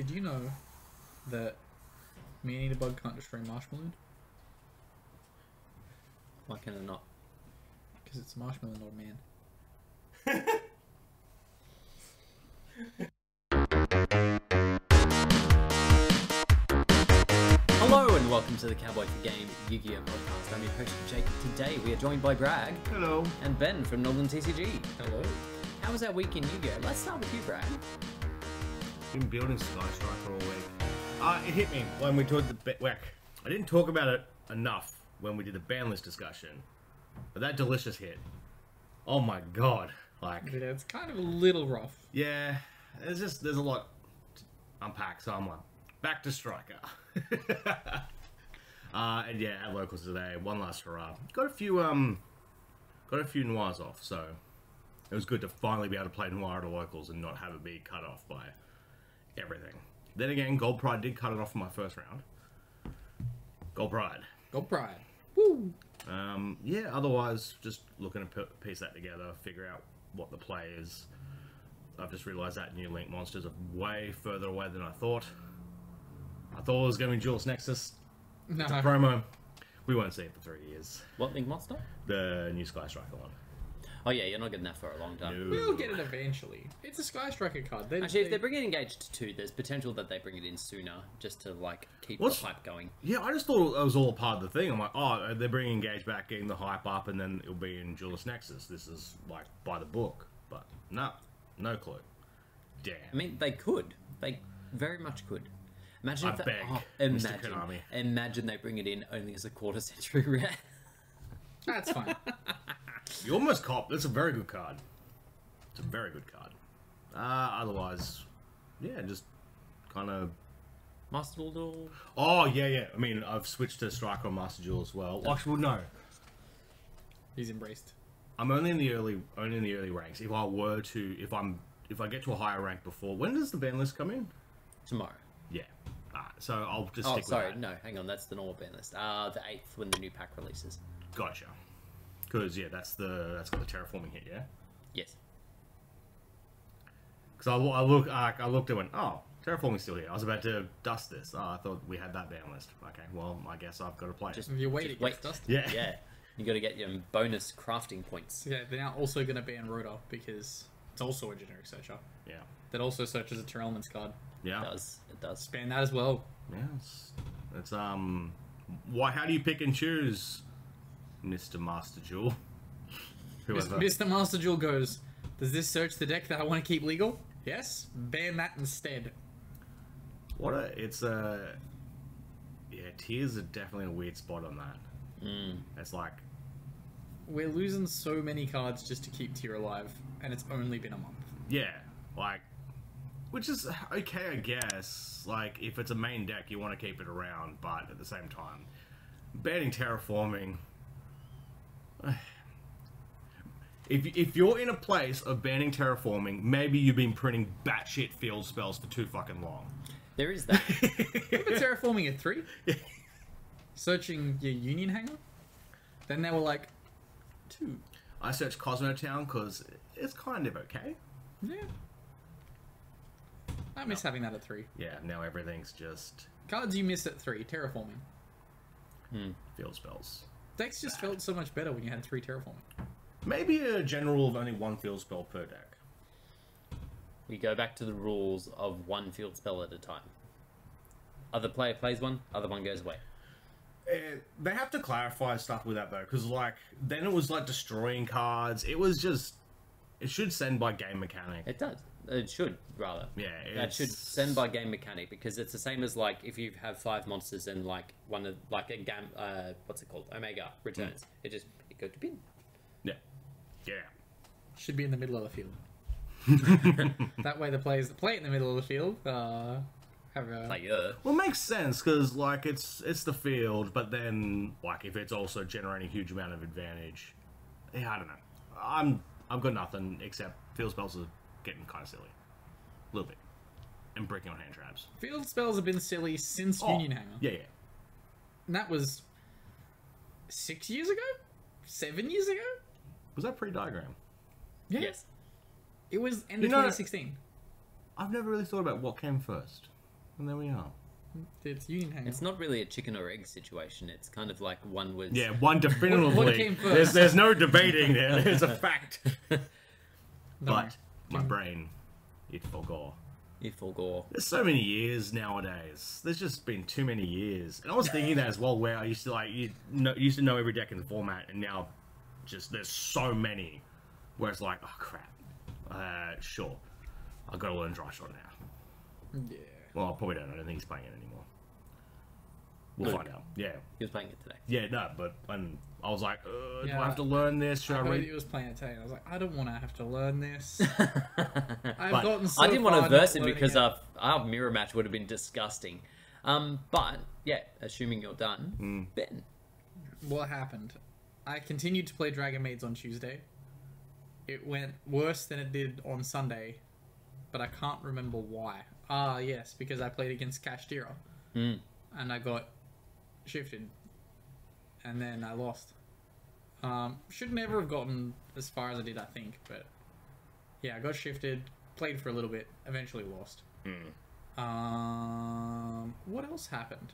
Did you know that man eater bug can't destroy marshmallow Why can it not? because it's a marshmallow, not a man? Hello and welcome to the Cowboy for Game Yu-Gi-Oh podcast. I'm your host Jake. Today we are joined by Bragg Hello. and Ben from Nolan TCG. Hello. How was our week in Yu-Gi-Oh? Let's start with you, Bragg. Been building Sky Striker all week. Uh, it hit me when we talked the whack. I didn't talk about it enough when we did the ban list discussion, but that delicious hit. Oh my god! Like, Yeah, it's kind of a little rough. yeah, there's just there's a lot to unpack. So I'm like, back to Striker. uh, and yeah, at locals today, one last hurrah. Got a few um, got a few noirs off. So it was good to finally be able to play noir at the locals and not have it be cut off by everything. Then again, Gold Pride did cut it off in my first round. Gold Pride. Gold Pride. Woo! Um, yeah, otherwise, just looking to pi- piece that together, figure out what the play is. I've just realised that new Link monsters are way further away than I thought. I thought it was going to be Duelist Nexus No. promo. We won't see it for three years. What Link Monster? The new Sky Striker one. Oh yeah, you're not getting that for a long time. We'll get it eventually. It's a Sky Striker card. They, Actually, if they- bring it bringing Engaged 2, there's potential that they bring it in sooner, just to like keep What's- the hype going. Yeah, I just thought it was all a part of the thing. I'm like, oh, they're bringing Engage back, getting the hype up, and then it'll be in Duelist Nexus. This is like by the book. But no, no clue. Damn. I mean, they could. They very much could. Imagine I if they, beg, oh, Mr. imagine, Konami. imagine they bring it in only as a quarter century rare. That's fine. You almost cop. That's a very good card. It's a very good card. Uh, otherwise, yeah, just kind of. Master Duel. Oh yeah, yeah. I mean, I've switched to Striker on Master Duel as well. Actually, well, no. He's embraced. I'm only in the early, only in the early ranks. If I were to, if I'm, if I get to a higher rank before, when does the ban list come in? Tomorrow. Yeah. Alright, so I'll just Oh, stick sorry. No, hang on. That's the normal ban list. Uh, the 8th when the new pack releases. Gotcha. Because yeah, that's the that's got the terraforming hit. Yeah. Yes. Because I, lo- I look, uh, I looked and went, oh, terraforming's still here. I was about to dust this. Oh, I thought we had that ban list. Okay, well, I guess I've got to play it. Just If you wait, just it gets dusted. Yeah. Yeah. You got to get your bonus crafting points. Yeah, they're now also going to ban Rotor because it's also a generic searcher. Yeah. That also searches a Tearlaments card. Yeah. It does. It does. Ban that as well. Yeah. It's, it's um, why? How do you pick and choose, Mister Master Jewel? Whoever. Mr. Master Jewel goes, Does this search the deck that I want to keep legal? Yes? Ban that instead. What a, it's a, yeah. Tears are definitely a weird spot on that. Mm. It's like, We're losing so many cards just to keep Tear alive, and it's only been a month. yeah, like, which is okay, I guess. Like, if it's a main deck, you want to keep it around, but at the same time, banning terraforming. If, if you're in a place of banning terraforming, maybe you've been printing batshit field spells for too fucking long. There is that. Remember terraforming at three? Searching your Union Hangar? Then they were like, two. I searched Cosmotown because it's kind of okay. Yeah. I miss having that at three. Yeah, now everything's just Cards you miss at three, terraforming. Hmm. field spells. Decks just felt so much better when you had three terraforming. Maybe a general of only one field spell per deck. we go back to the rules of one field spell at a time. Other player plays one, other one goes away. Eh, they have to clarify stuff with that though, because like then it was like destroying cards. It was just it should send by game mechanic. It does. It should rather. Yeah, That should send by game mechanic because it's the same as like if you have five monsters and like one of like a gam uh what's it called Omega returns. It just it goes to bin. Yeah, yeah. Should be in the middle of the field. that way the players that play in the middle of the field uh, have a... Like uh, Well, it makes sense because like it's it's the field, but then like if it's also generating a huge amount of advantage, yeah, I don't know. I'm I've got nothing except field spells are getting kind of silly, a little bit, and breaking on hand traps. Field spells have been silly since Oh, Union Hangar. Yeah, yeah. And that was six years ago? Seven years ago? Was that pre-diagram? Yeah. yes. It was end You of know- 2016. I've never really thought about what came first. And there we are. It's Union Hangar. It's not really a chicken or egg situation. It's kind of like one was. Yeah, one definitively. What- what came first? There's, there's no debating there. It's a fact. No. But my brain, it forgot. You forgot. There's so many years nowadays. There's just been too many years. And I was thinking that as well, where I used to like you know, used to know every deck in the format, and now just there's so many, where it's like, oh crap. Uh, sure, I got to learn dry shot now. Yeah. Well, I probably don't. I don't think he's playing it anymore. We'll Luke. find out. Yeah, He was playing it today. yeah, no, but and I was like, uh, do Yeah. I have to learn this? Should I I, heard read? he was playing it today. and I was like, I don't want to have to learn this. I've But gotten so I didn't want to verse him because our, our mirror match would have been disgusting. Um, but yeah, assuming you're done, Hmm. Ben. what happened? I continued to play Dragon Maids on Tuesday. It went worse than it did on Sunday, but I can't remember why. Ah, yes, because I played against Kashtira, Mm. and I got shifted, and then I lost. Um, should never have gotten as far as I did, I think, but yeah, I got shifted, played for a little bit, eventually lost. Hmm. Um, what else happened?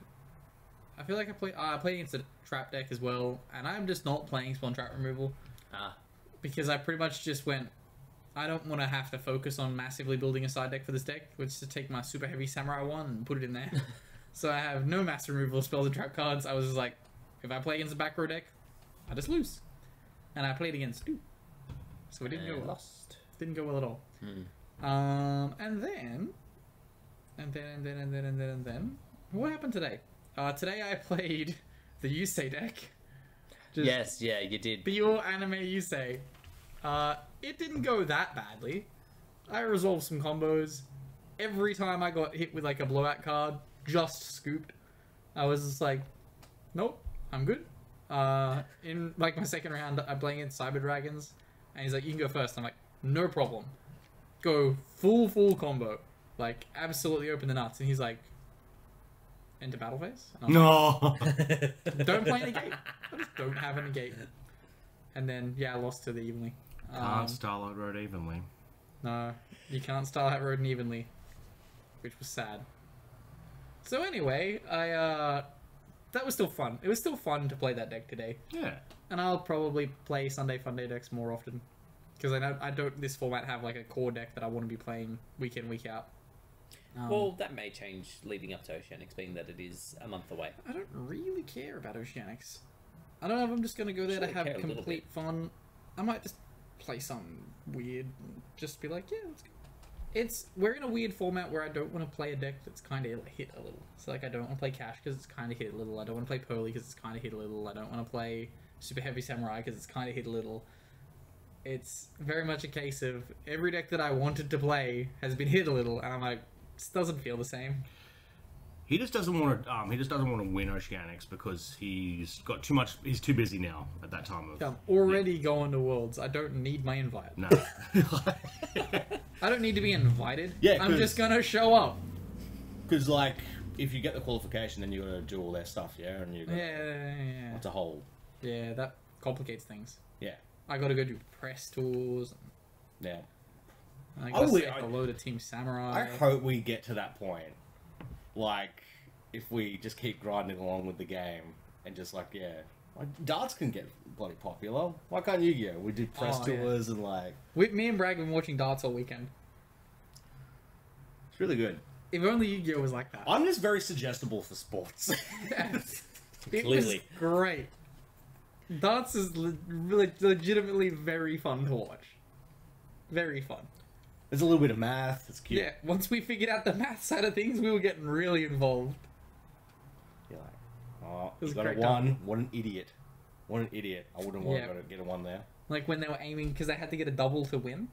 I feel like I play. Uh, I played against a trap deck as well, and I'm just not playing spawn trap removal Ah, because I pretty much just went. I don't want to have to focus on massively building a side deck for this deck, which is to take my super heavy samurai one and put it in there. so I have no mass removal spells and trap cards. I was just like, if I play against a back row deck, I just lose, and I played against two, so it didn't go well. lost. Didn't go well at all. Hmm. Um, and then, and then, and then, and then, and then, and then, what happened today? Uh, today I played the Yusei deck. Just Yes, yeah, you did. Pure anime Yusei. Uh, it didn't go that badly. I resolved some combos. Every time I got hit with like a blowout card, just scooped. I was just like, nope, I'm good. Uh, in like my second round, I'm playing in Cyber Dragons, and he's like, you can go first. I'm like, no problem. Go full full combo, like absolutely open the nuts. And he's like, into battle phase. I'm like, No. don't play negate. I just don't have a negate. And then yeah, I lost to the evenly. Um, Can't Starlight Road evenly. no, you can't style that road evenly, which was sad. So anyway, I uh, that was still fun. It was still fun to play that deck today, Yeah. and I'll probably play Sunday Funday decks more often because I know I don't this format have like a core deck that I want to be playing week in week out. Um, Well, that may change leading up to Oceanics, being that it is a month away. I don't really care about Oceanics. I don't know if I'm just gonna go there Sure, to have care a little complete fun. I might just play something weird, and just be like, yeah, let's go. It's we're in a weird format where I don't want to play a deck that's kind of hit a little. So like I don't want to play Cash because it's kind of hit a little. I don't want to play Purrely because it's kind of hit a little. I don't want to play Super Heavy Samurai because it's kind of hit a little. It's very much a case of every deck that I wanted to play has been hit a little, and I'm like, this doesn't feel the same. He just doesn't want to. Um, he just doesn't want to win Oceanics because he's got too much. He's too busy now at that time of. I'm already going to Worlds. I don't need my invite. No. I don't need to be invited. Yeah, I'm just gonna show up. Because like, if you get the qualification, then you got to do all their stuff, yeah, and you. Yeah, yeah, yeah, It's a whole. yeah. Yeah, that complicates things. Yeah. I gotta go do press tours. Yeah. And I I gotta would- set up a I- load of Team Samurai. I hope we get to that point. Like, if we just keep grinding along with the game and just like, yeah, like, darts can get bloody popular. Why can't you go? We do press Oh, yeah. tours and like, We, me and Bragg have been watching darts all weekend. it's really good. If only Yu-Gi-Oh was like that. I'm just very suggestible for sports. Yes. it was great. Darts is le- le- legitimately very fun to watch. Very fun. There's a little bit of math. It's cute. Yeah, once we figured out the math side of things, we were getting really involved. You're like, oh, you got a one. What an idiot. What an idiot. I wouldn't want Yeah. to get a one there. Like when they were aiming, because they had to get a double to win,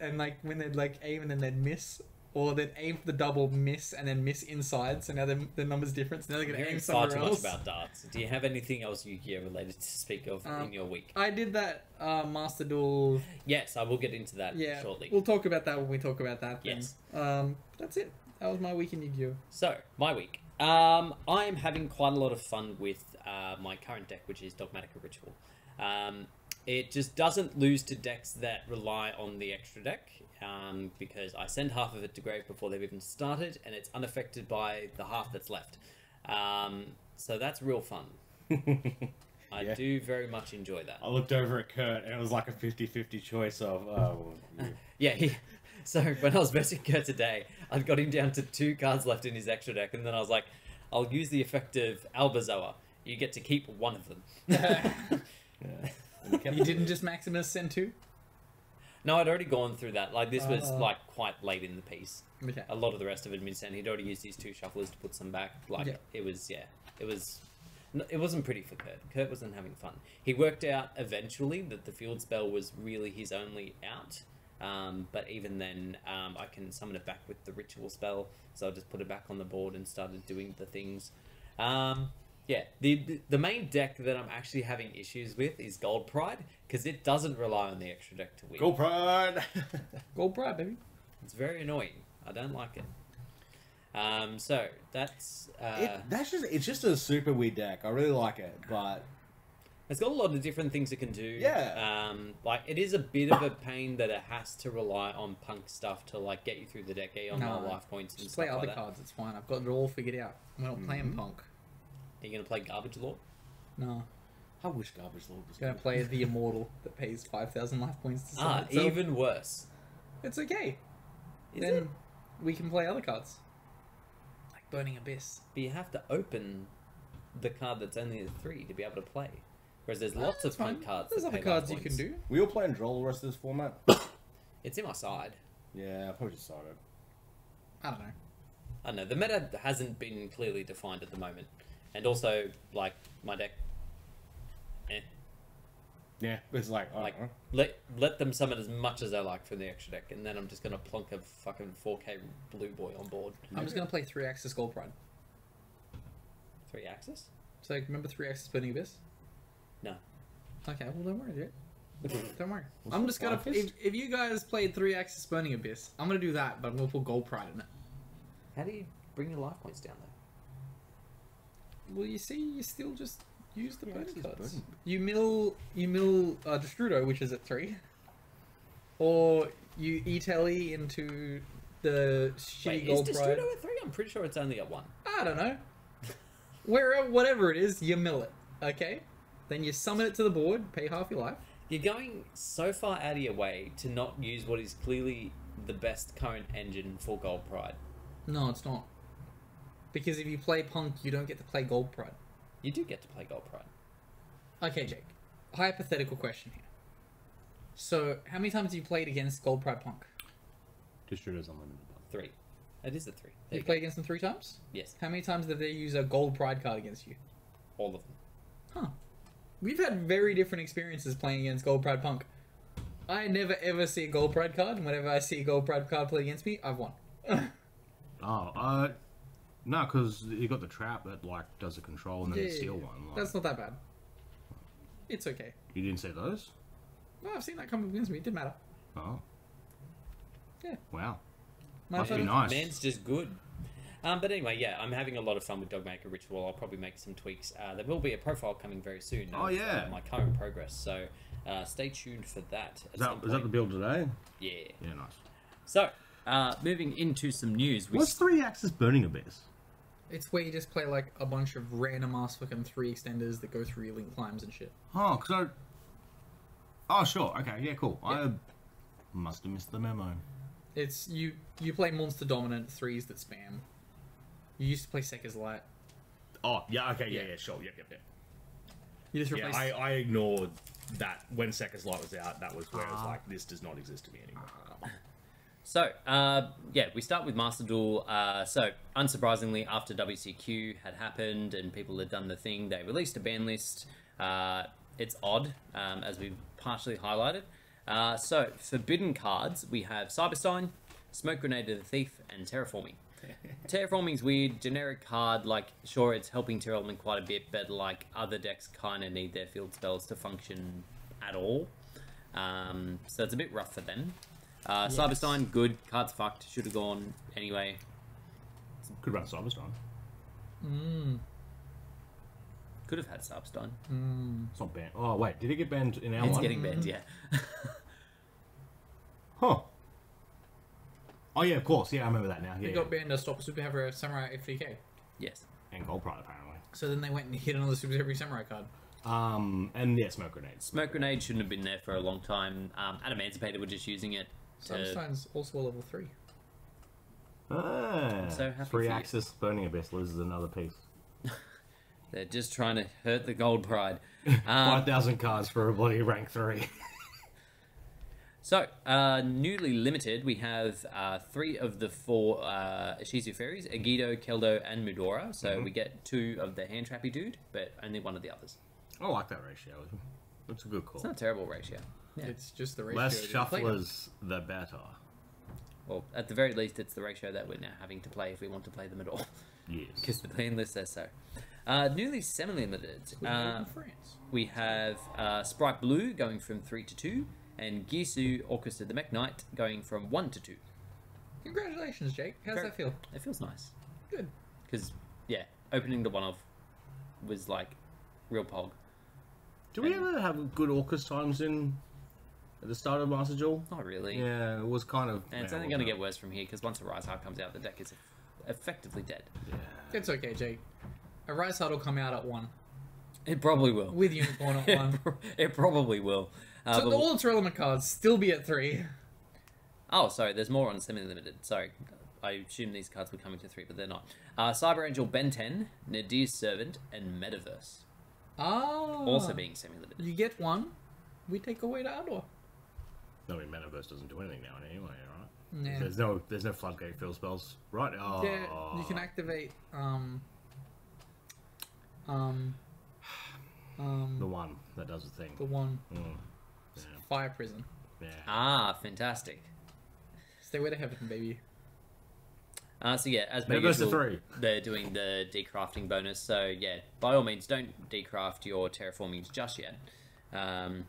and like when they'd like aim and then they'd miss, or they'd aim for the double, miss, and then miss inside. So now the the number's different. So now they're gonna hearing aim far too else. much about darts. Do you have anything else Yu-Gi-Oh related to speak of Um, in your week? I did that uh, Master Duel. Yes, I will get into that Yeah, shortly. we'll talk about that when we talk about that. Then. Yes. Um, that's it. That was my week in Yu-Gi-Oh. So, my week. Um, I'm having quite a lot of fun with uh, my current deck, which is Dogmatika Ritual. Um, it just doesn't lose to decks that rely on the extra deck um, because I send half of it to grave before they've even started, and it's unaffected by the half that's left. Um, so that's real fun. I Yeah. do very much enjoy that. I looked over at Kurt and it was like a 50-50 choice of oh Yeah, he, so when I was versing Kurt today, I'd got him down to two cards left in his extra deck, and then I was like, I'll use the effect of Alba Zoa. You get to keep one of them. yeah. And he kept- You didn't just Maximus send two? no, I'd already gone through that. Like, this was Uh. like quite late in the piece. Okay. A lot of the rest of it had been sent. He'd already used these two shufflers to put some back. Like, Yeah. it was, yeah, it was. It wasn't pretty for Kurt. Kurt wasn't having fun. He worked out eventually that the field spell was really his only out. Um, but even then, um, I can summon it back with the ritual spell. So I just put it back on the board and started doing the things. Um, yeah, the, the the main deck that I'm actually having issues with is Gold Pride because it doesn't rely on the extra deck to win. Go Pride! Gold Pride, baby. It's very annoying. I don't like it. Um, so that's uh, it, that's just it's just a super weird deck. I really like it, but it's got a lot of different things it can do. Yeah. Um, like it is a bit of a pain that it has to rely on punk stuff to like get you through the deck, get you on No, life points and Just stuff play like other that. cards, it's fine. I've got it all figured out. We're not playing Mhm. Punk. Are you gonna play Garbage Lord? No. I wish Garbage Lord was Gonna good. play the Immortal that pays 5,000 life points to summon Ah, itself. even worse. It's okay. Is then it? we can play other cards. Like Burning Abyss. But you have to open the card that's only a three to be able to play. Whereas there's lots That's of punk fine. cards. There's that other pay life cards you can points. do. We all playing draw the rest of this format? It's in my side. yeah, I probably just started. I don't know. I don't know. The meta hasn't been clearly defined at the moment, and also like my deck. Eh. Yeah, it's like, I Like don't let let them summon as much as they like from the extra deck, and then I'm just gonna plunk a fucking 4K blue boy on board. I'm just gonna play three Axis Gold Pride. Three axis? So remember three Axis Burning Abyss? No. Okay, well don't worry, dude. Don't worry. I'm just gonna if, if you guys played three Axis Burning Abyss, I'm gonna do that, but I'm gonna put Gold Pride in it. How do you bring your life points down there? Well, you see, you still just use the Yeah, burning cards. Burning. You mill you mill uh, Destrudo, which is at three, or you E-Tele into the shitty Wait, is Gold Pride. Destrudo at three? I'm pretty sure it's only at one. I don't know. Wherever, whatever it is, you mill it. Okay, then you summon it to the board, pay half your life. You're going so far out of your way to not use what is clearly the best current engine for Gold Pride. No, it's not. Because if you play Punk, you don't get to play Gold Pride. You do get to play Gold Pride. Okay, Jake. Hypothetical question here. So, how many times have you played against Gold Pride Punk? Distributors Unlimited. Three. It is a three. There You you go. played against them three times? Yes, How many times did they use a Gold Pride card against you? all of them. Huh. We've had very different experiences playing against Gold Pride Punk. I never ever see a Gold Pride card, and whenever I see a Gold Pride card play against me, I've won. Oh, uh, no, because you got the trap that like does a control and then Yeah, a steal yeah, yeah. one. Like, That's not that bad. It's okay. You didn't see those? No, I've seen that come against me. It didn't matter. Oh. Yeah. Wow. My Must be nice. Man's just good. Um, but anyway, yeah, I'm having a lot of fun with Dogmatika Ritual. I'll probably make some tweaks. Uh, there will be a profile coming very soon. Oh, of, yeah. uh, my current progress. So uh, stay tuned for that. At Is that, some that the build today? Yeah. Yeah, nice. So uh, moving into some news. We What's three axis burning abyss? It's where you just play like a bunch of random ass fucking three extenders that go through your link climbs and shit. Oh, because I. Oh, sure. Okay, yeah, cool. Yeah. I must have missed the memo. It's you you play monster dominant threes that spam. You used to play Sekka's Light. Oh, yeah, okay, yeah, Yeah. yeah, sure, yep, yep, yep. You just replaced. Yeah, I, I ignored that when Sekka's Light was out. That was where it was Ah. like, this does not exist to me anymore. So, uh, yeah, we start with Master Duel. Uh, so, unsurprisingly, after WCQ had happened and people had done the thing, they released a ban list. Uh, it's odd, um, as we've partially highlighted. Uh, so, forbidden cards, we have Cyberstein, Smoke Grenade of the Thief, and Terraforming. Terraforming's weird, generic card, like, sure, it's helping Tearlament quite a bit, but, like, other decks kind of need their field spells to function at all. Um, so it's a bit rough for them. Uh, Yes. Cyberstein, good. Card's fucked. Should have gone anyway. Could run Cyberstrong. Mm. Could have had Substein. It's not banned. Oh wait, did it get banned in our It's one? getting banned, yeah. Huh. Oh yeah, of course. Yeah, I remember that now. Yeah. They got banned to stop Super Heavy Samurai FDK. yes. And Gold Pride apparently. So then they went and hit another Super Heavy Samurai card. Um, and yeah, smoke grenades. Smoke grenade shouldn't have been there for a long time. Um, Adamancipator were just using it to. Sunstein's also a level 3. Ah, so happy three axis burning abyss loses another piece. They're just trying to hurt the gold pride. Five Um, thousand cards for a bloody rank three. so, uh, newly limited, we have uh, three of the four uh, Shizu fairies Agido, Keldo, and Mudora. So we get two of the hand trappy dude, but only one of the others. I like that ratio. That's a good call. It's not a terrible ratio. Yeah. It's just the ratio. Less that you play them. shufflers, the better. Well, at the very least, it's the ratio that we're now having to play if we want to play them at all, Yes. because the plan list says so. Uh, newly semi-limited. Uh, France. we have uh, Sprite Blue going from three to two, and Gisu Orchestra the Mech Knight going from one to two. Congratulations, Jake. How's Very- that feel? It feels nice Good. because yeah, opening the one of was like real pog. Do we ever have good Orcust times in at the start of Master Duel? Not really. Yeah, it was kind of. And it's only going to get worse from here because once a Rise Heart comes out, the deck is effectively dead. Yeah. It's okay, Jake. A Rise Heart will come out at 1. It probably will. With Unicorn at it, 1. pro- it probably will. Uh, So but- all its relevant cards still be at 3. Oh, sorry, there's more on semi-limited. Sorry, I assume these cards were coming to three, but they're not. Uh, Cyber Angel Benten, Nadir's Servant, and Metaverse Ah. also being semi-limited. You get one, we take away the other. No, I mean, Metaverse doesn't do anything now anyway, right? Yeah. There's no, there's no floodgate fill spells, right? Oh. Yeah, you can activate um um um the one that does the thing. the one Mm. Yeah. fire prison. yeah. Ah, fantastic. Stay where the heaven, baby. Uh, so yeah, as per There the usual, three. they're doing the decrafting bonus. So yeah, by all means, don't decraft your terraformings just yet. Um,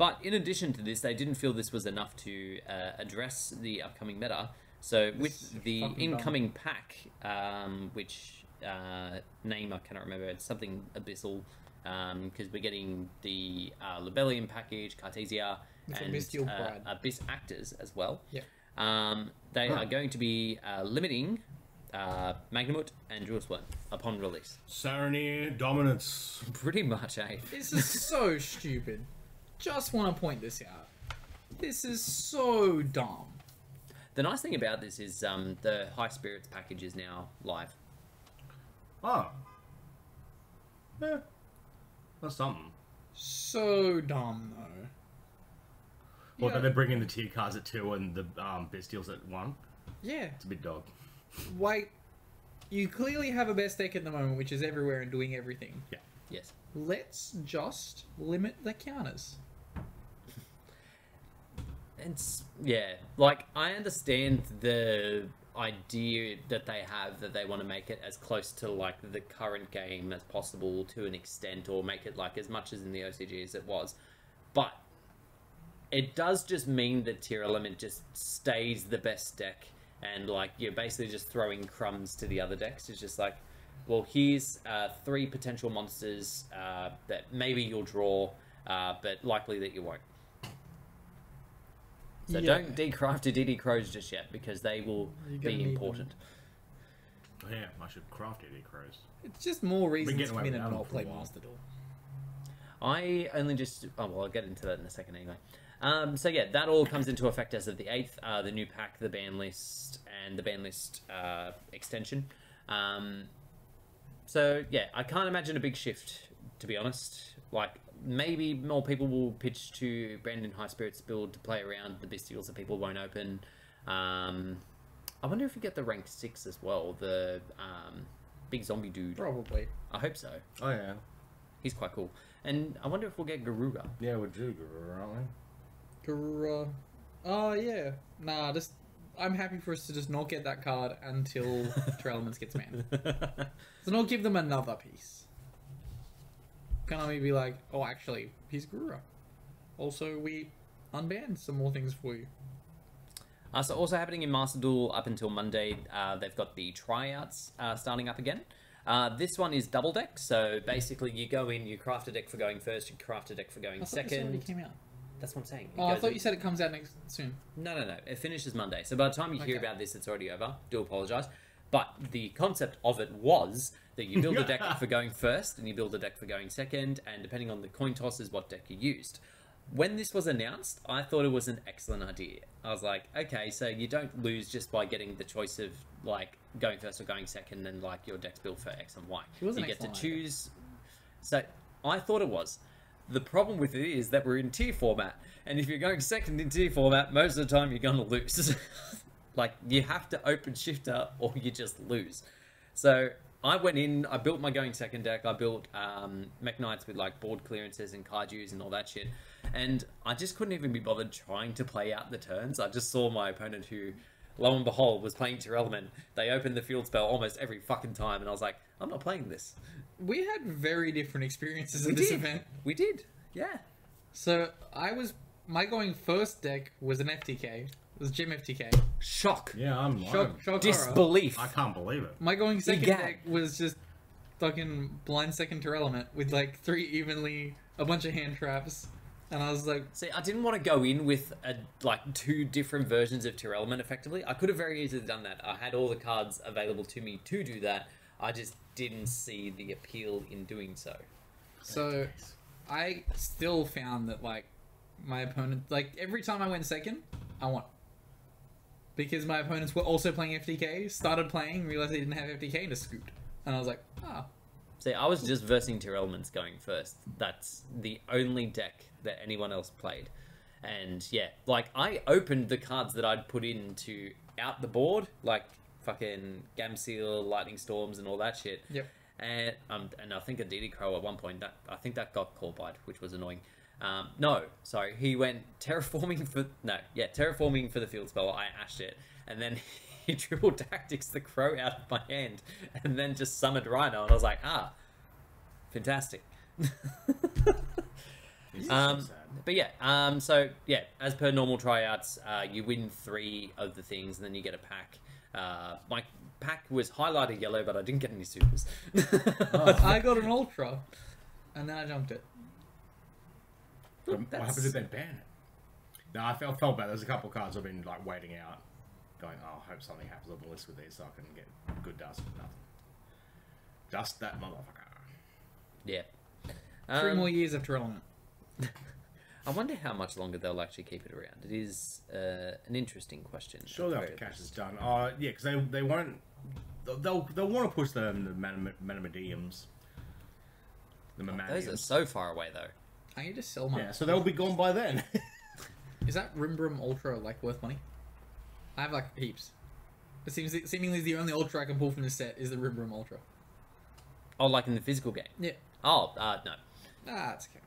but in addition to this, they didn't feel this was enough to uh, address the upcoming meta. So This with the fucking dumb. incoming pack, um, which uh, name I cannot remember, it's something abyssal. Because we're getting the uh, Libellium package, Cartesia, With and Abyssal uh, Pride. Abyss Actors as well. Yeah. Um, they Huh. are going to be uh, limiting uh, Magnamut and Jewelsworn upon release. Saranir dominance. Pretty much, eh? This is so stupid. Just want to point this out. This is so dumb. The nice thing about this is um, the High Spirits package is now live. Oh. Yeah. That's something. So dumb though. Well, Yeah. they're bringing the Tear cards at two and the um, Bystials at one. Yeah. It's a bit dog. Wait. You clearly have a best deck at the moment, which is everywhere and doing everything. Yeah. Yes. Let's just limit the counters. It's yeah, like I understand the idea that they have that they want to make it as close to like the current game as possible to an extent, or make it like as much as in the OCG as it was, but it does just mean that Tearlament just stays the best deck, and like you're basically just throwing crumbs to the other decks. It's just like, well, here's uh, three potential monsters uh, that maybe you'll draw, uh, but likely that you won't. So Yeah. don't decraft a DD Crows just yet because they will be important. Oh, yeah, I should craft Eddie Crows. It's just more reasons getting for away me to without them not for a play. Master Duel. I only just oh well, I'll get into that in a second anyway. Um, so yeah, that all comes into effect as of the eighth. Uh, the new pack, the ban list, and the ban list uh, extension. Um, so yeah, I can't imagine a big shift to be honest. Like maybe more people will pitch to Brandon High Spirits build to play around the Bystials that people won't open. Um, I wonder if we get the rank six as well. The um, big zombie dude. Probably. I hope so. Oh, yeah. He's quite cool. And I wonder if we'll get Garuga. Yeah, we're Juger, aren't we? Gura. Oh yeah. Nah, just I'm happy for us to just not get that card until Tearlaments gets banned. So not give them another piece. Can I be like, oh actually, he's Gura. Also we unbanned some more things for you. Uh, so also happening in Master Duel up until Monday, uh, they've got the tryouts uh, starting up again. Uh, this one is double deck, so basically you go in, you craft a deck for going first, you craft a deck for going I thought this second. came out. That's what I'm saying. It Oh, I thought in- you said it comes out next soon. No, no, no. It finishes Monday. So by the time you hear about this, it's already over. Do apologise. But the concept of it was that you build a deck for going first and you build a deck for going second, and depending on the coin toss is what deck you used. When this was announced, I thought it was an excellent idea. I was like, okay, so you don't lose just by getting the choice of like going first or going second, and like your deck's built for X and Y. It was an you get to excellent idea. choose. So I thought it was. The problem with it is that we're in tier format, and if you're going second in tier format, most of the time you're gonna lose. like you have to open shifter or you just lose. So I went in, I built my going second deck. I built um, Mech Knights with like board clearances and kaiju's and all that shit, and I just couldn't even be bothered trying to play out the turns. I just saw my opponent who. Lo and behold, was playing Tearlament. They opened the field spell almost every fucking time, and I was like, "I'm not playing this." We had very different experiences in this event. We did. Yeah. So I was my going first deck was an FTK. It was Jim FTK. Shock. Yeah, I'm. Shock, I'm- shock horror. Disbelief. I can't believe it. My going second Egad. deck was just fucking blind second to element with like three evenly, a bunch of hand traps, and I was like, See, I didn't want to go in with a, like two different versions of Tearlament. Effectively, I could have very easily done that. I had all the cards available to me to do that. I just didn't see the appeal in doing so. so I still found that like my opponent, like every time I went second, I won. Because my opponents were also playing FTK, started playing, realized they didn't have FTK, and just scooped. And I was like, ah, See, I was just versing Tearlaments going first. That's the only deck that anyone else played. And yeah, like I opened the cards that I'd put in to out the board, like fucking Gameciel, Lightning Storms, and all that shit. Yep. And um, and I think a DD Crow at one point that I think that got call bite, which was annoying. Um, no, sorry, he went terraforming for no, yeah, terraforming for the field spell. I ashed it, and then he triple tactics the crow out of my hand, and then just summoned Rhino, and I was like, ah, fantastic. Um, so but yeah, um, so yeah, as per normal tryouts, uh, you win three of the things, and then you get a pack. Uh, my pack was highlighted yellow, but I didn't get any supers. I got an ultra, and then I jumped it. But What that's- happens if they ban it? No, I felt, felt bad. There's a couple of cards I've been like waiting out, going, oh, I hope something happens on the list with these so I can get good dust. For nothing. Dust that motherfucker. yeah. Three Um, more years after element. I wonder how much longer they'll actually keep it around. It is uh, an interesting question. Sure, at after the cash is done. Uh, yeah, because they, they won't. They'll, they'll, they'll want to push the, the mana- Manamediums. The least. Mamadiums. Those are so far away, though. I need to sell my. Yeah, so they'll be gone by then. Is that Rimbrum Ultra like worth money? I have like heaps. It seems seemingly the only Ultra I can pull from this set is the Rimbrum Ultra. Oh, like in the physical game. Yeah. Oh, uh, no. Ah, it's okay.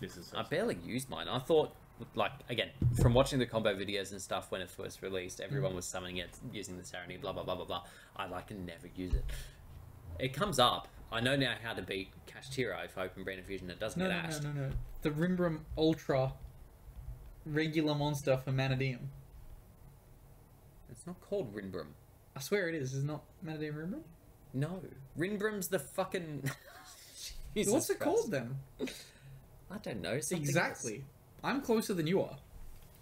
this is. I barely used mine. I thought, like, again, from watching the combo videos and stuff when it first released, everyone was summoning it using the Serenity, blah, blah, blah, blah, blah. I, like, never use it. It comes up. I know now how to beat Kashtira if I open Brain Fusion. It doesn't No, get no, ashed. no, no, no. The Rimbrum Ultra regular monster for Mannadium. It's not called Rinbrum. I swear it is. Is not Mannadium Rimbrum? No. Rinbrum's the fucking... Jesus What's it called then? I don't know. something Exactly. I'm closer than you are.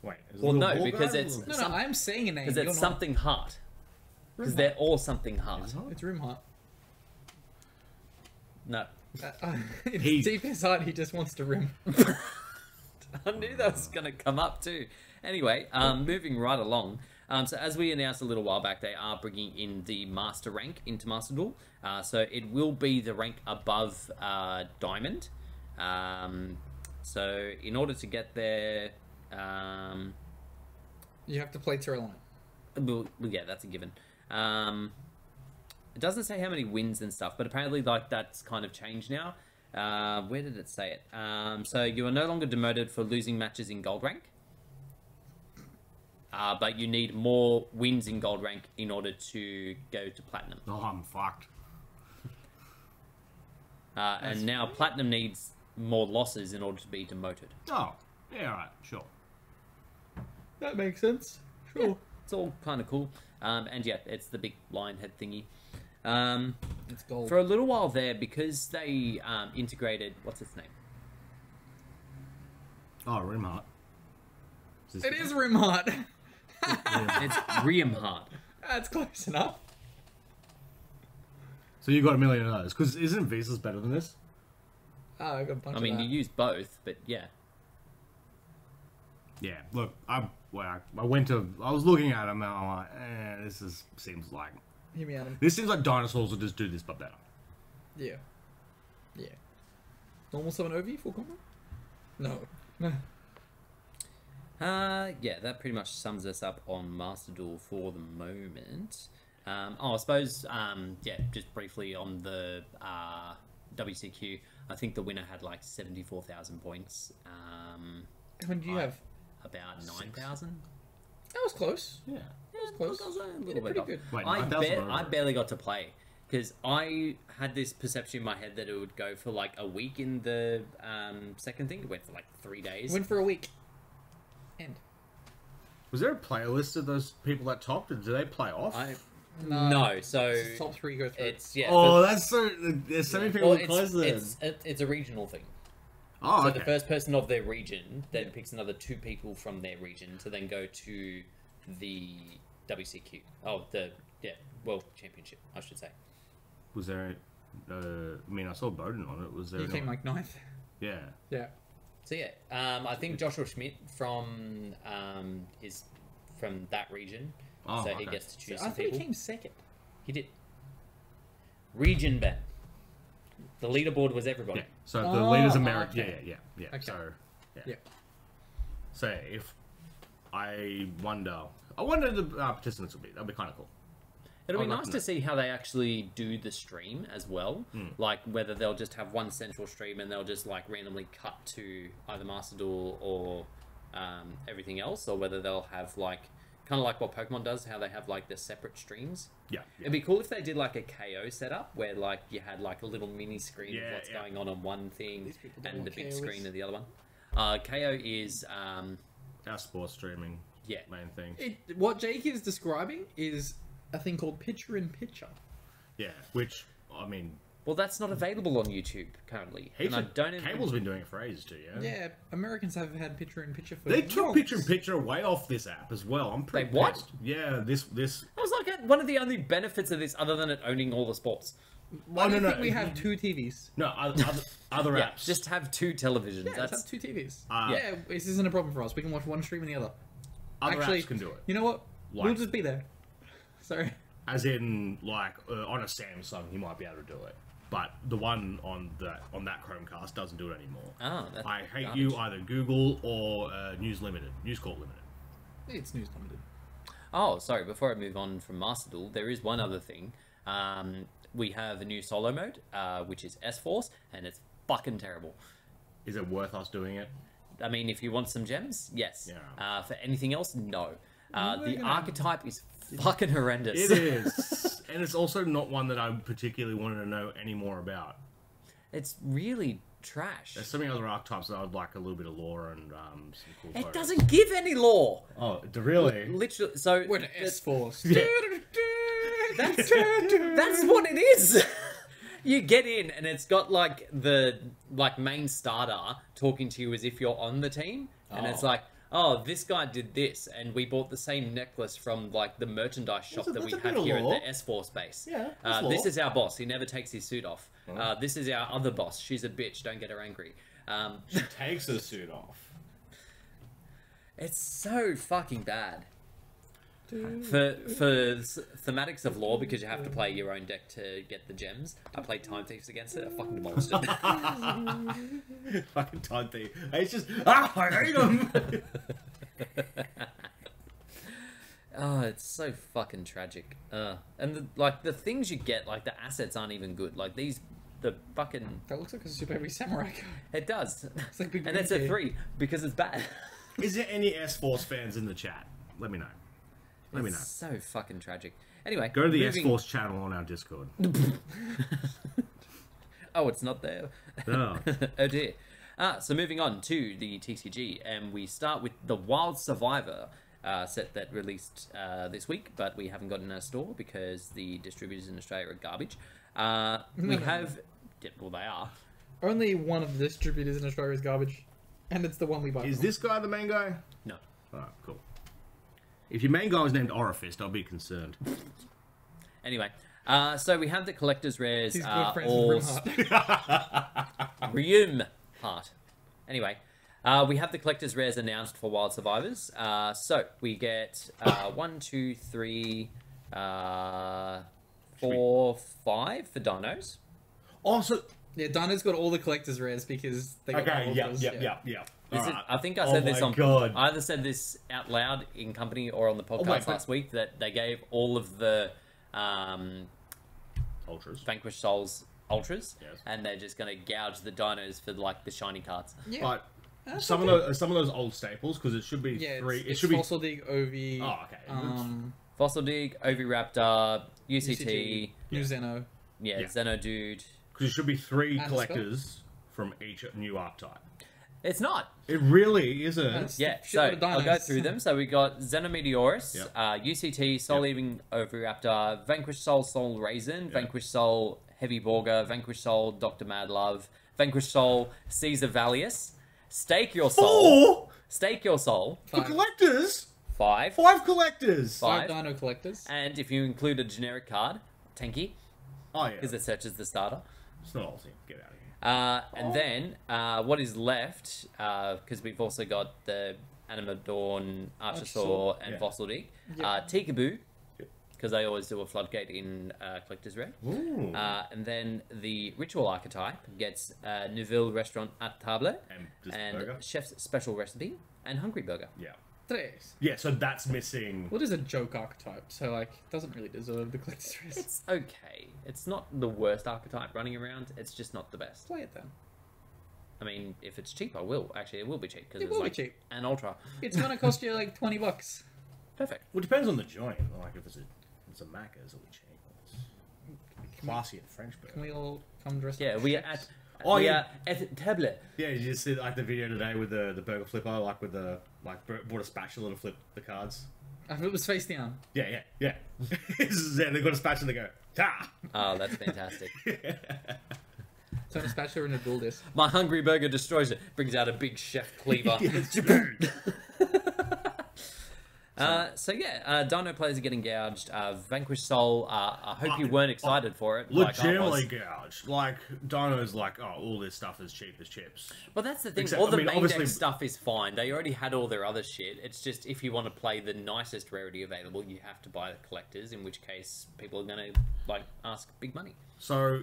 Wait. is Well, no, because it's- a little- No, Some- no, I'm saying a name. Because you're it's not. something heart. Because they're all something heart. Is it not? It's Rimheart. No. Uh, uh, He- deep inside, he just wants to rim. I knew that was going to come up too. Anyway, um, moving right along. Um, so as we announced a little while back, they are bringing in the master rank into Master Duel. Uh, so it will be the rank above uh, Diamond. Um, so in order to get there, um, You have to play well, well, yeah, that's a given. Um, it doesn't say how many wins and stuff, but apparently, like that's kind of changed now. Uh, where did it say it? Um, so you are no longer demoted for losing matches in gold rank, uh, but you need more wins in gold rank in order to go to platinum. Oh, I'm fucked. Uh, and now platinum needs more losses in order to be demoted. Oh, yeah, alright, sure. That makes sense. Sure. It's all kind of cool. Um, and yeah, it's the big lion head thingy. Um, It's gold. for a little while there, because they um, integrated what's its name? Oh, Rimheart. this It the- is Rimheart. It's Riamhart. That's close enough. So you got a million of those because isn't Visas better than this? Oh, I got a bunch I of mean, that. you use both, but yeah. Yeah. Look, I well, I, I went to I was looking at them and I'm like, eh, this is seems like Hear me, Adam. this seems like dinosaurs will just do this but better. Yeah. Yeah. Normal summon OV full combo? No. Uh, yeah, that pretty much sums us up on Master Duel for the moment. Um, oh, I suppose, um, yeah, just briefly on the uh, WCQ, I think the winner had like 74,000 points. Um, How many do you I- have? about 9,000? That was close. Yeah. That was close. A little bit good. Wait, I, 9,000 ba- I barely got to play because I had this perception in my head that it would go for like a week in the um, second thing. It went for like three days. Went for a week. End. Was there a playlist of those people that topped? Or did they play off? I, No. no, so It's top three go through. it's yeah. oh, the- that's so. There's so many people well, that it's, close there. it's, it- it's a regional thing. oh, So okay. the first person of their region then picks another two people from their region to then go to the WCQ. Oh, the yeah World Championship, I should say. Was there? Uh, I mean, I saw Bowden on it. Was there? he came like ninth. Yeah. Yeah. So yeah, um, I think Joshua Schmidt from um, is from that region, Oh, so he gets to choose I some thought he people. came second. He did. Region bet. The leaderboard was everybody. Yeah. So the Oh, leaders American. okay. Yeah, yeah, yeah, yeah. Okay. So, yeah. Yeah. So if I wonder, I wonder the uh, participants will be. That'll be kind of cool. It'll be I'd nice to to know. see how they actually do the stream as well. Hmm. Like whether they'll just have one central stream and they'll just like randomly cut to either Master Duel or um, everything else, or whether they'll have like kind of like what Pokemon does, how they have like the separate streams. Yeah. yeah. It'd be cool if they did like a Kayo setup where like you had like a little mini screen Yeah, of what's yeah. going on on one thing These people don't and know the big what screen of the other one. Uh, Kayo is um, Our sports streaming yeah. main thing. It, what Jake is describing is a thing called picture in picture. Yeah. Which I mean, Well, that's not available on YouTube currently, heaps and I don't even. Cable's been doing it for ages too. Yeah. Yeah, Americans have had picture in picture for They took eons. picture in picture away off this app as well. I'm pretty. They what? pissed. Yeah. This this. I was like, one of the only benefits of this, other than it owning all the sports. Why Oh, do no, you no, think we have two TVs? No, other other, other Yeah, apps. just have two televisions. Yeah, let's That's have two TVs. Uh, yeah, this isn't a problem for us. We can watch one stream and the other. other Actually, apps can do it. You know what? we'll just be there. Sorry. As in, like uh, on a Samsung, you might be able to do it, but the one on that on that Chromecast doesn't do it anymore. oh, that's I hate garbage. you, either Google or uh, News Limited, News Corp Limited. It's news limited. Oh, sorry. Before I move on from Master Duel, there is one other thing. Um, we have a new solo mode, uh, which is S Force, and it's fucking terrible. Is it worth us doing it? I mean, if you want some gems, yes. Yeah. Uh, for anything else, no. Uh, the gonna- archetype is fucking horrendous. It is, and it's also not one that I particularly wanted to know any more about. it's really trash. There's so many other archetypes that I'd like a little bit of lore and um, some cool. It photos. doesn't give any lore. Oh, d- really? Literally, so We're an the- S Force. That's that's what it is. you get in and it's got like the like main starter talking to you as if you're on the team, and it's Oh. like, oh, this guy did this, and we bought the same necklace from like the merchandise shop That's a- that we that's have bit of here at the S Force base. Yeah, uh, this is our boss. He never takes his suit off. Oh. Uh, this is our other boss. She's a bitch. Don't get her angry. Um, Takes her suit off. it's so fucking bad. For for thematics of lore, because you have to play your own deck to get the gems. I played Time Thieves against it. I fucking demolished it. Fucking time thief. It's just ah, I hate him. oh, it's so fucking tragic. Uh, and the, like the things you get, like the assets aren't even good. Like these, the fucking That looks like a super heavy samurai guy. it does, like Big and Green it's a three because it's bad. is there any S Force fans in the chat? Let me know. Let me know. So fucking tragic. Anyway, Go to the S Force channel on our Discord. Oh, it's not there. Oh. oh dear. Ah, so moving on to the TCG, and we start with the Wild Survivor, uh, set that released uh, this week, but we haven't got in our store because the distributors in Australia are garbage. Uh, we have, well, they are. Only one of the distributors in Australia is garbage, and it's the one we buy. Is from. this guy the main guy? No. Alright, cool. If your main guy was named Orifist, I'll be concerned. Anyway, uh, so we have the collector's rares. He's good Uh, all with Grimheart. Rium Heart. Anyway, uh, we have the collector's rares announced for Wild Survivors. Uh, so we get uh, one, two, three, uh, four, five for dinos. Also, yeah, Dino's got all the collector's rares because they got okay, all yeah, those, yeah, yeah, yeah. This is, Alright. I think I Oh said this on. God. Oh I either said this out loud in company or on the podcast my God. last week that they gave all of the um, Ultras. Vanquish Souls ultras, Yes. and they're just going to gouge the dinos for like the shiny cards. Yeah, But That's some of okay. those, some of those old staples, because it should be yeah, three. it's, it it's should be. Fossil Dig, Ovi, Oh, okay. um, Fossil Dig, Oviraptor, UCT, UCT, New Zeno. yeah, Yeah. Xeno Dude. Because it should be three And collectors from each new archetype. It's not. It really isn't. That's- Yeah, so I'll go through them. So we got Xenometeorus, Yep. uh, UCT, Soul Yep. Eating Oviraptor, Vanquish Soul Soul Razen, Vanquish Soul Heavy Borger, Vanquish Soul Dr. Mad Love, Vanquish Soul Caesar Valius, Stake Your Soul, Four Stake Your Soul, for Five. collectors. five, Five collectors. Five. Five Dino collectors. and if you include a generic card, Tanky, Oh yeah. because it searches the starter. It's not all team. Get out of here. Uh, and then uh, what is left, because we've also got the Animadorn, Archosaur, and yeah. Fossil Dig, Yep. uh, Tikaboo, because they always do a floodgate in uh, Collector's Red. Ooh. Uh, and then the Ritual archetype gets uh, Nouvelle Restaurant at Table, and and. Chef's Special Recipe, and Hungry Burger. Yeah. Tres. Yeah. So that's missing. What is a joke archetype? So like, it doesn't really deserve the collector's rares. It's okay. It's not the worst archetype running around. It's just not the best. Play it then. I mean, if it's cheap, I will. Actually, it will be cheap because It it's will be like cheap. an ultra. It's gonna cost you like twenty bucks. Perfect. Well, it depends on the joint. Like if it's a, if it's a Macca's, it'll be cheap. It's classy and French burger. Can we all come dressed? Yeah, we are at. Chefs? Oh, we yeah. are at table. Yeah, you just see like the video today with the the burger flipper, like with the like br- brought a spatula to flip the cards. I thought it was face down. Yeah, yeah, yeah. yeah they got a spatula. They go ta. Oh, that's fantastic. Turn a spatula into a dual disc. My hungry burger destroys it. Brings out a big chef cleaver. uh, so yeah, uh, Dino players are getting gouged. Uh, Vanquish Soul. Uh, I hope you weren't excited for it. like Legitimately was. gouged. Like Dino's like, oh, all this stuff is cheap as chips. Well, that's the thing. Except- all I the mean, main obviously- deck stuff is fine. They already had all their other shit. It's just if you want to play the nicest rarity available, you have to buy the collectors. In which case, people are going to like ask big money. So,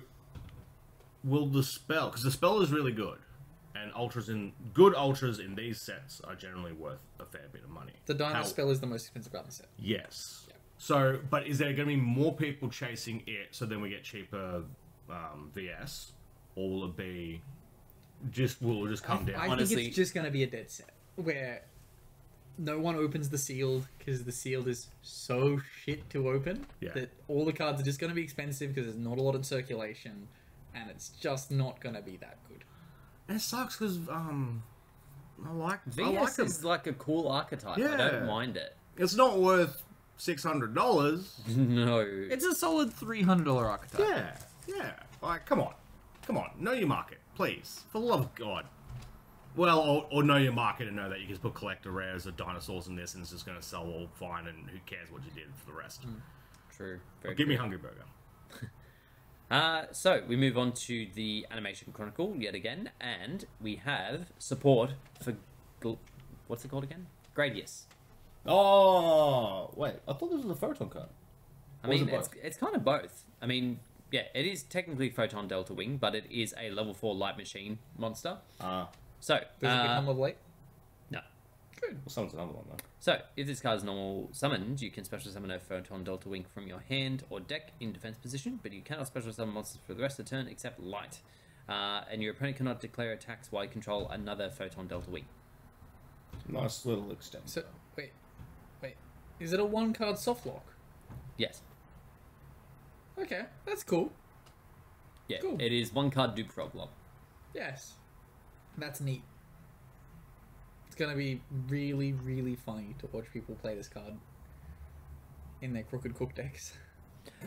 will the spell? Because the spell is really good, and ultras in good ultras in these sets are generally worth a fair bit of money. The Dino How- spell is the most expensive card in the set. Yes. So, but is there going to be more people chasing it, so then we get cheaper um, VS, or will it be just will it just come I, down? I Honestly- think it's just gonna be a dead set where no one opens the sealed because the sealed is so shit to open Yeah. that all the cards are just gonna be expensive because there's not a lot in circulation, and it's just not gonna be that good. And it sucks because um, I like I VS like them. is like a cool archetype. Yeah. I don't mind it. It's not worth six hundred dollars. No. It's a solid three hundred dollar archetype. Yeah, yeah. Like, come on, come on, know your market, please, for the love of God. Well, or, or know your market and know that you can put collector rares or dinosaurs in this, and it's just going to sell all fine, and who cares what you did for the rest? True. Very Give me. Hungry Burger. Uh, so we move on to the animation chronicle yet again, and we have support for gl- what's it called again? Gradius. Oh, wait. I thought this was a photon card. I Or mean, it it's it's kind of both. I mean, yeah, it is technically Photon Delta Wing, but it is a level four light machine monster. Ah, So, Does it uh, become level eight? No. Good. well, someone's another one though. So, if this card is normal summoned, you can special summon a Photon Delta Wing from your hand or deck in defense position, but you cannot special summon monsters for the rest of the turn except light. Uh, and your opponent cannot declare attacks while you control another Photon Delta Wing. Nice little extent. So wait, wait, is it a one card soft lock? Yes. Okay, that's cool. Yeah, Cool. it is one card Dupe Frog Lob. Yes, that's neat. It's gonna be really, really funny to watch people play this card in their crooked cook decks.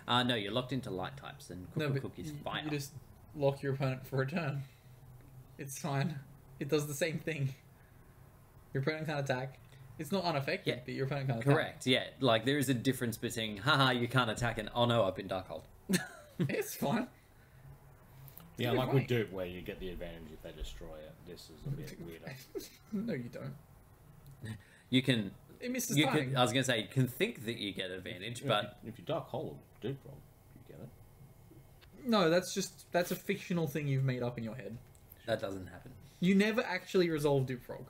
Uh, no, you're locked into light types, and no, Cook is you, fire. you just lock your opponent for a turn. It's fine. It does the same thing. Your opponent can't attack. It's not unaffected, Yeah. but your opponent can't attack. Correct, yeah. Like, there is a difference between, haha, you can't attack, and oh no, I've been Dark Holed. It's fine. Yeah, like point. with Dupe, where you get the advantage if they destroy it. This is a bit weirder. no, you don't. you can. It misses You can I was going to say, you can think that you get advantage, but if you Dark Hole Dupe Frog, you get it. No, that's just that's a fictional thing you've made up in your head. that doesn't happen. You never actually resolve Dupe Frog.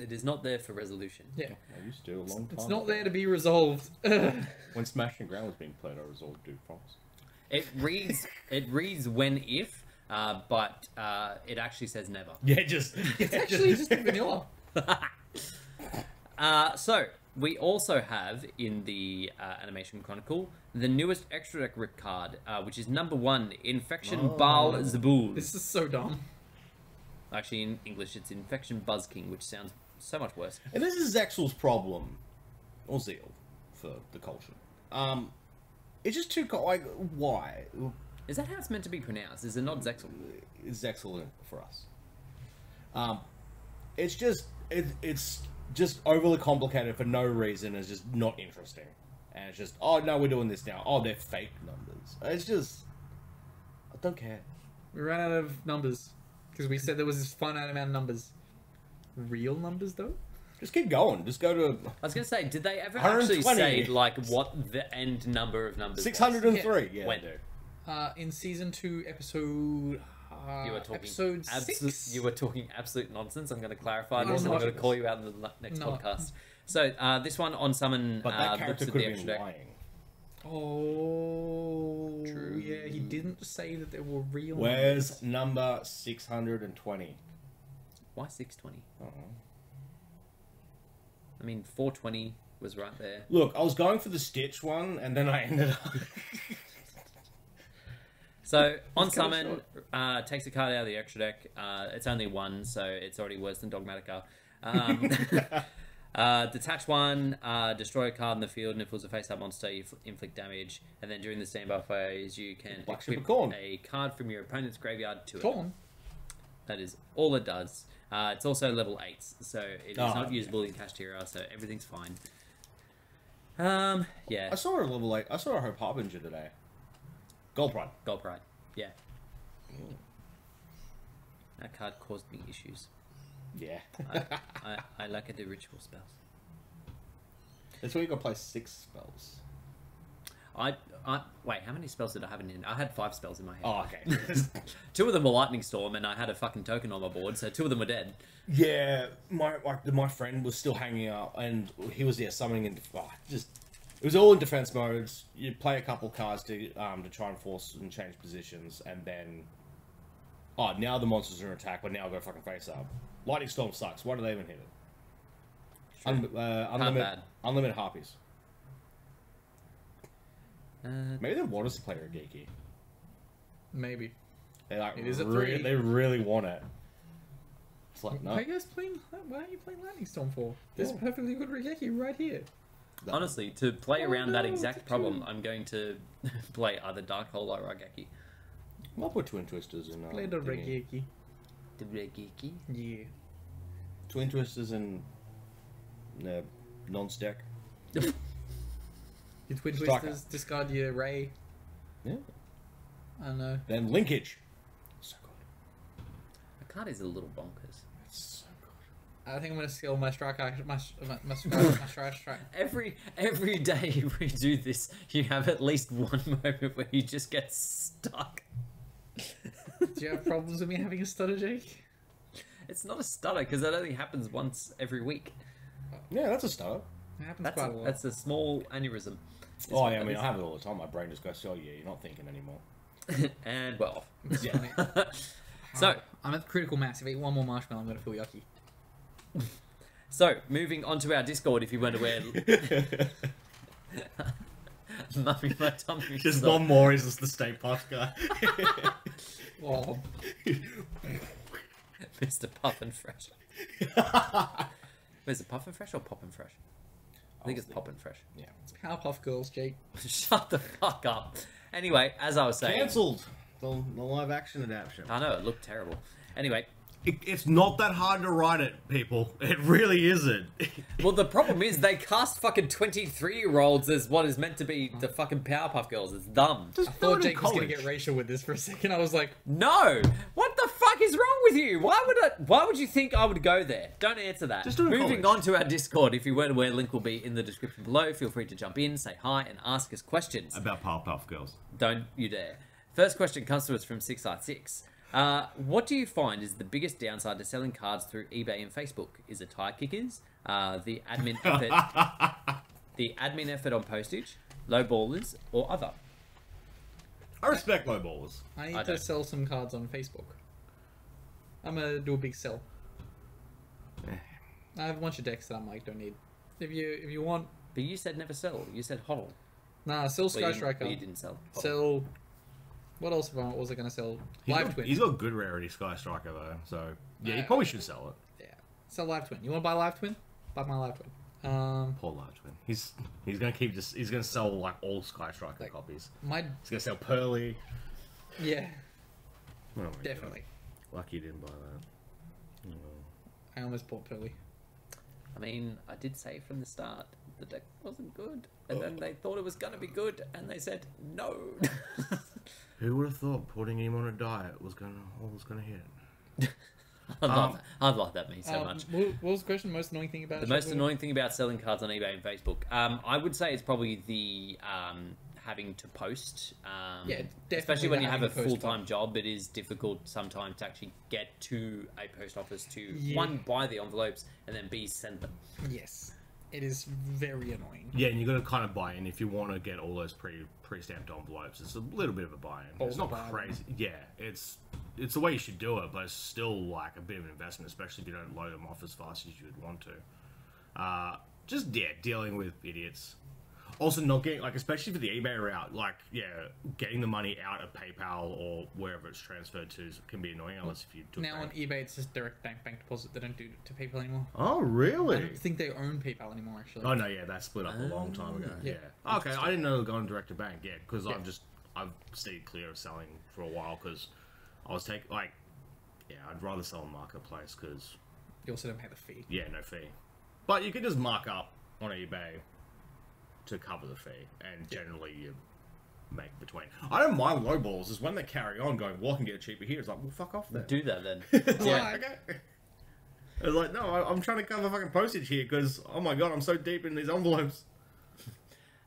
It is not there for resolution. Yeah. I used to a long time. It's not there to be resolved. When Smashing Ground was being played, I resolved Dupe Frogs. It reads it reads when if, uh, but uh, it actually says never. Yeah, just it's actually just vanilla. Uh, so we also have in the uh, animation chronicle the newest extra deck rip card, uh, which is number one, Infection Oh. Baal Zabul. This is so dumb. Actually, in English, it's Infection Buzz King, which sounds so much worse. And this is Zexal's problem, or Zeal, for the culture. Um, it's just too co- like why Is that how it's meant to be pronounced? Is it not Zexal? is Zexal for us? Um, it's just it, it's just overly complicated for no reason. It's just not interesting, and it's just oh no, we're doing this now. Oh, they're fake numbers. It's just I don't care. We ran out of numbers because we said there was this finite amount of numbers. Real numbers, though. Just keep going. Just go to I was going to say, did they ever actually say like what the end number of numbers? six hundred and three. Yeah, When? they. Uh, in season two, episode. Uh, You were talking episode absolute. six. You were talking absolute nonsense. I'm going to clarify No, this. I'm I'm going to call you out in the next No. podcast. So uh, this one on summon But uh, that looks character could the have extra been deck. lying. Oh, True. yeah. He didn't say that there were real. Where's numbers. number six hundred and twenty? Why 620? Uh-uh. I mean, 420 was right there. Look, I was going for the Stitch one, and then I ended up. So on summon, uh, takes a card out of the extra deck. Uh, it's only one, so it's already worse than Dogmatika. Um, uh, detach one, uh, destroy a card in the field, and if it was a face-up monster, you inflict damage. And then during the standby phase, you can Black equip a card from your opponent's graveyard to it. Torn. That is all it does. Uh, it's also level 8, so it is Oh, not okay. usable in Kashtira, so everything's fine. Um, yeah, I saw a level eight. I saw a Hope Harbinger today. Gold Pride. Gold Pride. Yeah. That card caused me issues. Yeah. I, I, I lack the ritual spells. That's where you gotta play six spells. I, I wait. How many spells did I have in? I had five spells in my hand. Oh, okay. two of them were lightning storm, and I had a fucking token on my board, so two of them were dead. yeah, my like my friend was still hanging out, and he was yeah summoning in oh, just. It was all in defense modes. You play a couple cards to um to try and force and change positions, and then oh now the monsters are in attack, but now I've got to fucking face up. Lightning storm sucks. Why do they even hit it? Un- uh, unlimited, bad. unlimited harpies. Uh, Maybe they want us to play Raigeki. Maybe. They like It is a re- three. they really want it. It's like Why no. are you guys playing? Why are you playing Lightning Storm for? There's Yeah. perfectly good Raigeki right here. honestly, to play Oh, around that exact problem, two. I'm going to play either Dark Hole or Raigeki. I'll put twin twisters in. Uh, Play the thingy. Raigeki. The Raigeki. Yeah. Twin twisters in uh, non-stack. Your Twin Striker. Twisters discard your Ray. Yeah. I know. Then linkage. So good. The card is a little bonkers. It's so good. I think I'm gonna scale my strike. act- My my my strike. my strike. strike. Every every day we do this, you have at least one moment where you just get stuck. Do you have problems with me having a stutter, Jake? It's not a stutter because that only happens once every week. Yeah, that's a start. It happens That's quite a, a lot. that's a small aneurysm. Is Oh yeah, I mean is. I have it all the time. My brain just goes, "Oh yeah, you're not thinking anymore." and well. It's Yeah. so uh, I'm at critical mass. If I eat one more marshmallow, I'm gonna feel yucky. so moving on to our Discord, if you weren't aware, mummy my tummy. Just stop. one more is just the Stay Puft guy. Oh, Mr. Puff and Fresh. Is it Puff and Fresh or Pop and Fresh? I think it's Pop and Fresh. Yeah. Powerpuff Girls, Jake. Shut the fuck up. Anyway, as I was saying, Cancelled the, the live action adaptation. I know it looked terrible. Anyway, It, it's not that hard to write it, people. It really isn't. well, the problem is they cast fucking twenty-three-year-olds as what is meant to be the fucking Powerpuff Girls. It's dumb. Just I thought in Jake was gonna get racial with this for a second. I was like, No, what the fuck is wrong with you? Why would I? Why would you think I would go there? Don't answer that. Just do Moving college. on to our Discord. If you weren't aware, link will be in the description below. Feel free to jump in, say hi, and ask us questions. About Powerpuff Girls. Don't you dare. First question comes to us from 696. Uh, what do you find is the biggest downside to selling cards through eBay and Facebook? Is it tire kickers, uh, the admin effort, the admin effort on postage, low ballers, or other? I respect low ballers. I need I to don't. sell some cards on Facebook. I'm gonna do a big sell. Eh. I have a bunch of decks that I'm like, don't need. If you if you want, But you said never sell. You said hodl. nah, sell But Sky you, Striker. but you didn't sell. hodl. Sell. What else was I- gonna sell? He's Live got, Twin. he's got good rarity Sky Striker though, so yeah, you Uh, probably should sell it. Yeah, sell Live Twin. You want to buy Live Twin? Buy my Live Twin. Um, Poor large twin. He's he's gonna keep just he's gonna sell like all Sky Striker Like- copies. my He's gonna sell Purrely. yeah, Oh definitely. God. Lucky you didn't buy that. Oh. I almost bought Purrely. I mean, I did say from the start the deck wasn't good, and then they thought it was gonna be good, and they said no. Who would have thought putting him on a diet was gonna was gonna hit? I love Um, that. I love that me so Um, much. What, what was the question? Most annoying thing about The most annoying thing about selling cards on eBay and Facebook, um, I would say it's probably the um, having to post. Um, Yeah, especially when you have a having to post full time job, it is difficult sometimes to actually get to a post office to Yeah. one buy the envelopes and then b send them. Yes, it is very annoying. Yeah, and you got to kind of buy in if you want to get all those pre pre stamped envelopes. It's a little bit of a buy in. It's not buy-in. crazy. Yeah, it's it's the way you should do it, but it's still like a bit of an investment, especially if you don't load them off as fast as you would want to. Uh, just yeah, dealing with idiots. Also, not getting like, especially for the eBay route, like yeah, getting the money out of PayPal or wherever it's transferred to can be annoying unless if you took. Now on eBay, it's just direct bank bank deposit. They don't do it to PayPal anymore. oh really? I really? don't think they own PayPal anymore. Actually. Oh no, yeah, that split up a long oh, time ago. Yeah. Yeah. Okay, I didn't know it was going direct to bank. Yeah, because Yeah. I've just I've stayed clear of selling for a while because I was taking like, yeah, I'd rather sell on marketplace because You also don't pay the fee. yeah, no fee. But you can just mark up on eBay to cover the fee, and generally you make between. I don't mind low balls. Is when they carry on going, well, I can get it cheaper here. It's like, well, fuck off then. Do that then. It's Yeah. like, okay. It's like, no, I- I'm trying to cover fucking postage here because, oh my god, I'm so deep in these envelopes.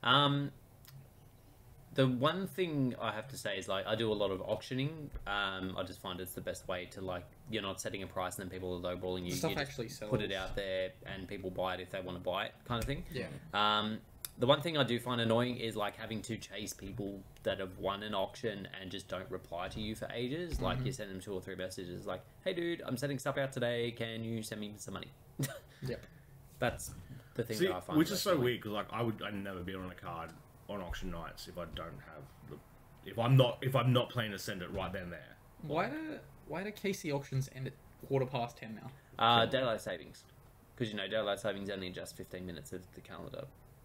Um, the one thing I have to say is like I do a lot of auctioning. Um, I just find it's the best way to like you're not setting a price and then people are lowballing you. The stuff you just actually sells. put it out there and people buy it if they want to buy it, kind of thing. Yeah. Um, the one thing I do find annoying is like having to chase people that have won an auction and just don't reply to you for ages. Like Mm-hmm. you send them two or three messages like, "Hey, dude, I'm sending stuff out today. Can you send me some money?" Yep. That's the thing See, that I find. which is so annoying. weird because like I would I'd never be on a card on auction nights if I don't have the if I'm not if I'm not planning to send it right then and there. Why do why do KC auctions end at quarter past ten now? Uh, daylight savings, because you know daylight savings only adjusts 15 minutes of the calendar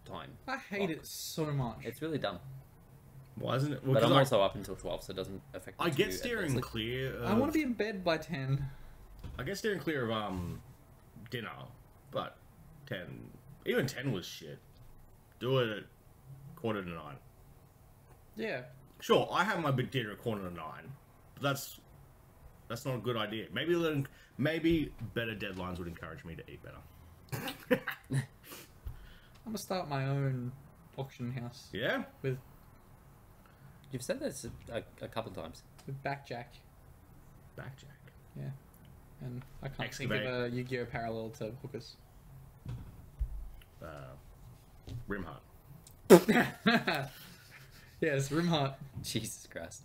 time. I hate it so much. It's really dumb. Why isn't it? Well, But 'cause I'm I, also up until 12, so it doesn't affect. me I get steering adversely. clear. Of, I want to be in bed by ten. I get steering clear of um dinner, but ten even ten was shit. Do it at quarter to nine. Yeah. Sure, I have my big dinner at quarter to nine, but that's that's not a good idea. Maybe then- maybe better deadlines would encourage me to eat better. I'm gonna start my own auction house yeah. with You've said this a, a, a couple times. with backjack. Backjack. Yeah. And I can't Excavate. think of a Yu-Gi-Oh parallel to hookers. Uh, Rimheart. yes, Rimheart. Jesus Christ.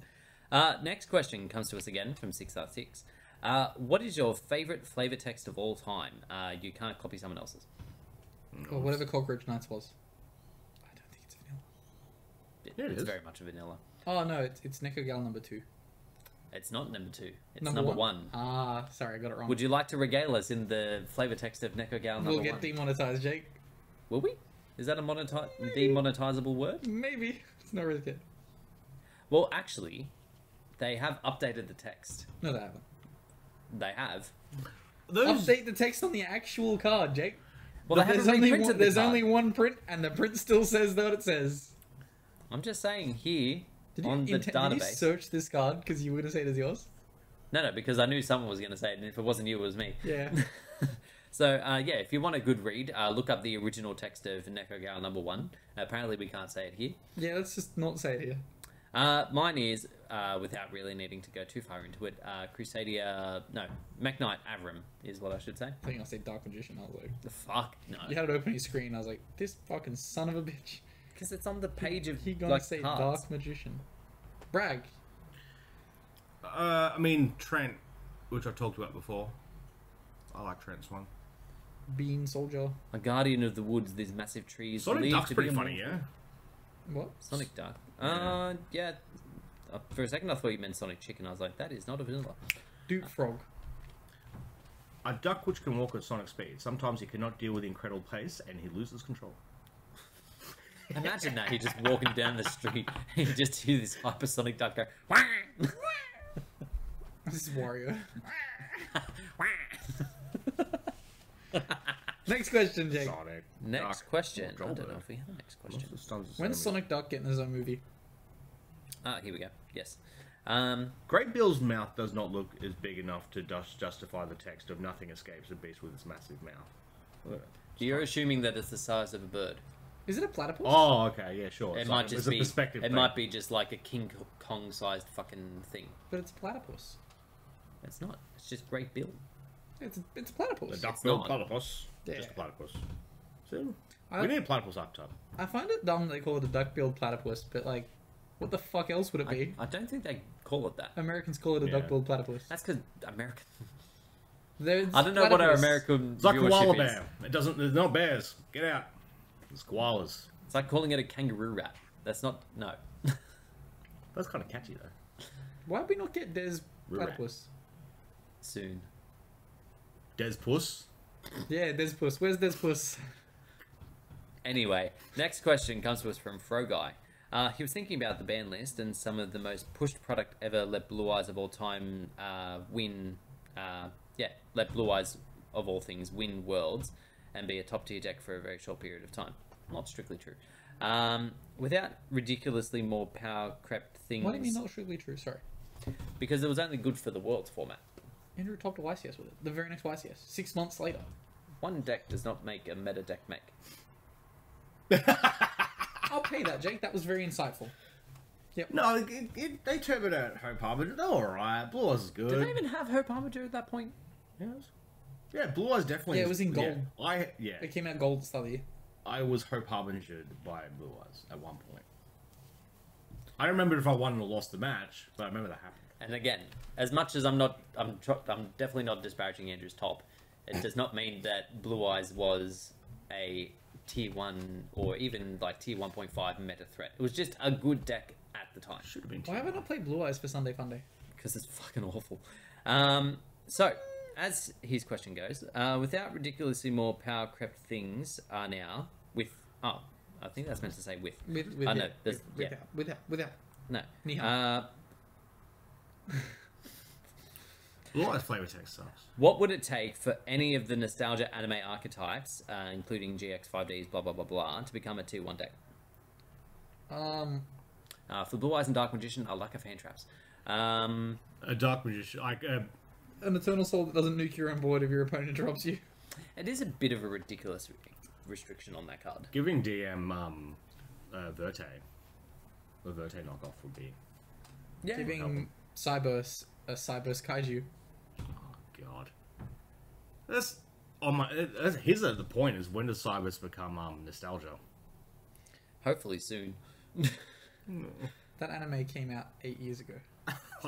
Uh, next question comes to us again from 666. Uh, what is your favorite flavor text of all time? Uh, you can't copy someone else's. Or whatever Cockroach Knights was. I don't think it's vanilla. It, Yeah, it it's is. very much a vanilla. Oh no, it's it's Neko Gal number two. It's not number two. It's number, one. Ah, sorry, I got it wrong. Would you like to regale us in the flavor text of Neko Gal number one? we'll get one? demonetized, Jake. Will we? Is that a moneti- demonetizable word? Maybe. It's not really good. Well, actually, they have updated the text. No, they haven't. They have. Those Update the text on the actual card, Jake. Well, they there's haven't only reprinted one, there's card. only one print, and the print still says what it says. I'm just saying here Did you, on the inte- did you search this card because you were going to say it is yours? No, no, because I knew someone was going to say it, and if it wasn't you, it was me. Yeah. so, uh, yeah, if you want a good read, uh, look up the original text of Neko Gal number one. Apparently, we can't say it here. Yeah, let's just not say it here. Uh, mine is, uh, without really needing to go too far into it, uh, Crusadia. No, Mekk-Knight Avram is what I should say. I think I said Dark Magician. I was like, The fuck? No. you had it open your screen. I was like, this fucking son of a bitch. Because it's on the page of He gonna like, say cards. Dark Magician. Brag. Uh, I mean Trent, which I talked about before. I like Trent's one. Bean Soldier. A guardian of the woods, these massive trees. Sonic believed Duck's to pretty funny, yeah. What? Sonic Duck. Uh, yeah. Uh, for a second, I thought you meant Sonic Chicken. I was like, that is not a vanilla. Dupe Frog. A duck which can walk at sonic speed. Sometimes he cannot deal with the incredible pace, and he loses control. Imagine that he just walking down the street and you just hear this hypersonic duck go. "Wah!" This is Wario. Next question, Jake. Sonic. next Duck. question. I don't know if we have a next question. Most of the times the When's. Sonic Duck getting his own movie? Ah, here we go. Yes. Um, Great Bill's mouth does not look as big enough to just justify the text of "Nothing escapes a beast with its massive mouth." you're assuming that it's the size of a bird. Is it a platypus? Oh, okay, yeah, sure. It It's might like- just it's a be. perspective. It thing. might be just like a King Kong sized fucking thing. But it's a platypus. It's not. It's just Great Bill. It's a, it's a platypus. the duck-billed platypus. Yeah. Just a platypus. So, I- we need a platypus archetype. I find it dumb they call it a duck-billed platypus, but like, what the fuck else would it be? I don't think they call it that. Americans call it a Yeah. duck-billed platypus. That's because American. There's I don't know what our platypus. American It's like viewership koala is. bear. It doesn't. There's no bears. Get out. It's koalas. It's like calling it a kangaroo rat. That's not no. That's kind of catchy though. Why would we not get Des Rat. platypus? Soon. Des puss. Yeah, Des Puss. Where's Des Puss? Anyway, next question comes to us from Froguy. Uh, he was thinking about the ban list and some of the most pushed product ever let Blue Eyes of all time uh, win. Uh, yeah, let Blue Eyes of all things win worlds and be a top tier deck for a very short period of time. Not strictly true. Um, without ridiculously more power crept things. What do you mean not strictly true? Sorry. Because it was only good for the worlds format. Andrew topped a YCS with it. The very next YCS. Six months later. One deck does not make a meta deck make. I'll pay that, Jake. That was very insightful. Yep. No, it, it, they turned it out Hope Harbor. They're alright. Blue Eyes is good. Did they even have Hope Armature at that point? Yes. Yeah, Blue Eyes definitely. Yeah, it is- was in gold. Yeah, I yeah, It came out gold at the start of the year. I was Hope Harbingered by Blue Eyes at one point. I don't remember if I won or lost the match, but I remember that happened. And again, as much as I'm not, I'm, tr- I'm definitely not disparaging Andrew's top. It does not mean that Blue Eyes was a tier one or even like tier one point five meta threat. It was just a good deck at the time Should have been. Why haven't I not played Blue Eyes for Sunday Funday? because it's fucking awful. Um, so, as his question goes, uh, without ridiculously more power crept things are now with. Oh, I think that's meant to say with. With, with, I know, yeah, with, yeah. without, without, without. No. Ni hao. Uh, Blue Eyes flavor text sucks. What would it take for any of the nostalgia anime archetypes, uh, including GX, 5Ds, blah blah blah blah, to become a tier one deck? Um, Uh, for Blue Eyes and Dark Magician, I like a fan traps. Um, A dark magician, like uh, an Eternal Soul that doesn't nuke your own board if your opponent interrupts you. it is a bit of a ridiculous restriction on that card. giving DM um, uh, Verte, the Verte knockoff would be. Yeah. Giving Cyberse a Cyberse Kaiju. Oh God. That's on my. it- That's, here's the, the point: is when does Cyberse become um nostalgia? Hopefully soon. That anime came out eight years ago.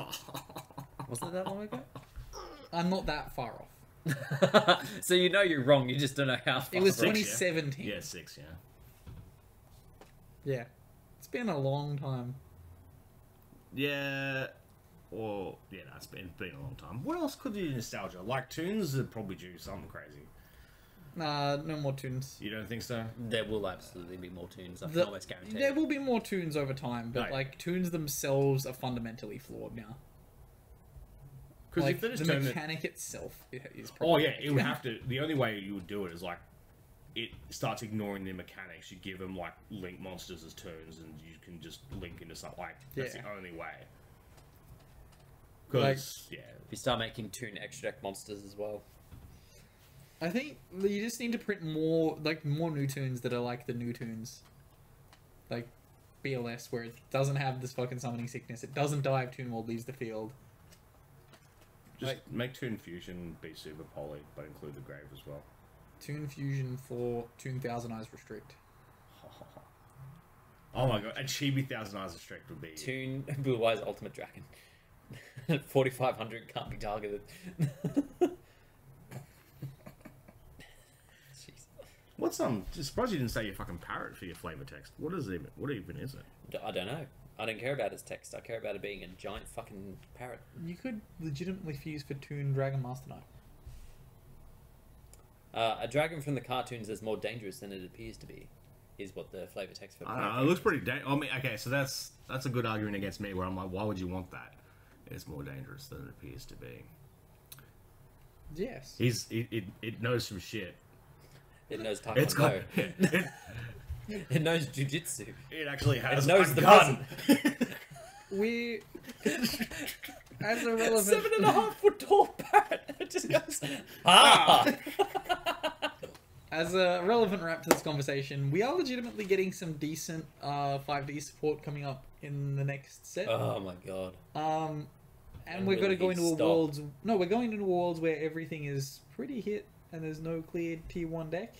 Wasn't it that long ago? I'm not that far off. so you know you're wrong. You just don't know how. Far It was Six, yeah? 2017. yeah, six. Yeah. Yeah. It's been a long time. Yeah. Or yeah, that's been been a long time. What else could do nostalgia? Like toons are probably do something crazy. Nah, no more toons. You don't think so? There will absolutely be more toons. I can The- almost guarantee. there it. will be more toons over time, but Right. like toons themselves are fundamentally flawed now. Because Like if they just the turned it, mechanic itself i- is. oh yeah, problematic. it would have to. The only way you would do it is like it starts ignoring the mechanics. You give them like link monsters as turns, and you can just link into something. Like that's Yeah. the only way. Because yeah, If you start making toon extract monsters as well. I think you just need to print more, like more new toons that are like the new toons, like BLS, where it doesn't have this fucking summoning sickness. It doesn't die if Toon World leaves the field. just Like- make Toon Fusion be super poly, but include the grave as well. Toon Fusion for Toon Thousand Eyes Restrict. Oh my god, and Chibi Thousand Eyes Restrict would be. Toon Blue Eyes Ultimate Dragon. 4500 can't be targeted. Jeez. What's um? Just surprised you didn't say your fucking parrot for your flavor text. What is it? even? What even is it? I don't know. I don't care about its text. I care about it being a giant fucking parrot. You could legitimately fuse for Toon Dragon Master Knight. Uh, a dragon from the cartoons is more dangerous than it appears to be, is what the flavor text for. I don't know. It looks pretty. Da- I mean, okay, so that's that's a good argument against me. Where I'm like, why would you want that? It's more dangerous than it appears to be. Yes. He's it. It, it knows some shit. It knows It's got. taekwondo. It, It knows jujitsu. it actually has It knows a the gun. We, as a relevant, Seven and a half foot tall parrot. It just goes. Ah! as a relevant wrap to this conversation, we are legitimately getting some decent uh 5D support coming up in the next set. oh my god. Um, and And we're going to go he into a stop? world. No, we're going into worlds where everything is pretty hit and there's no cleared tier one deck.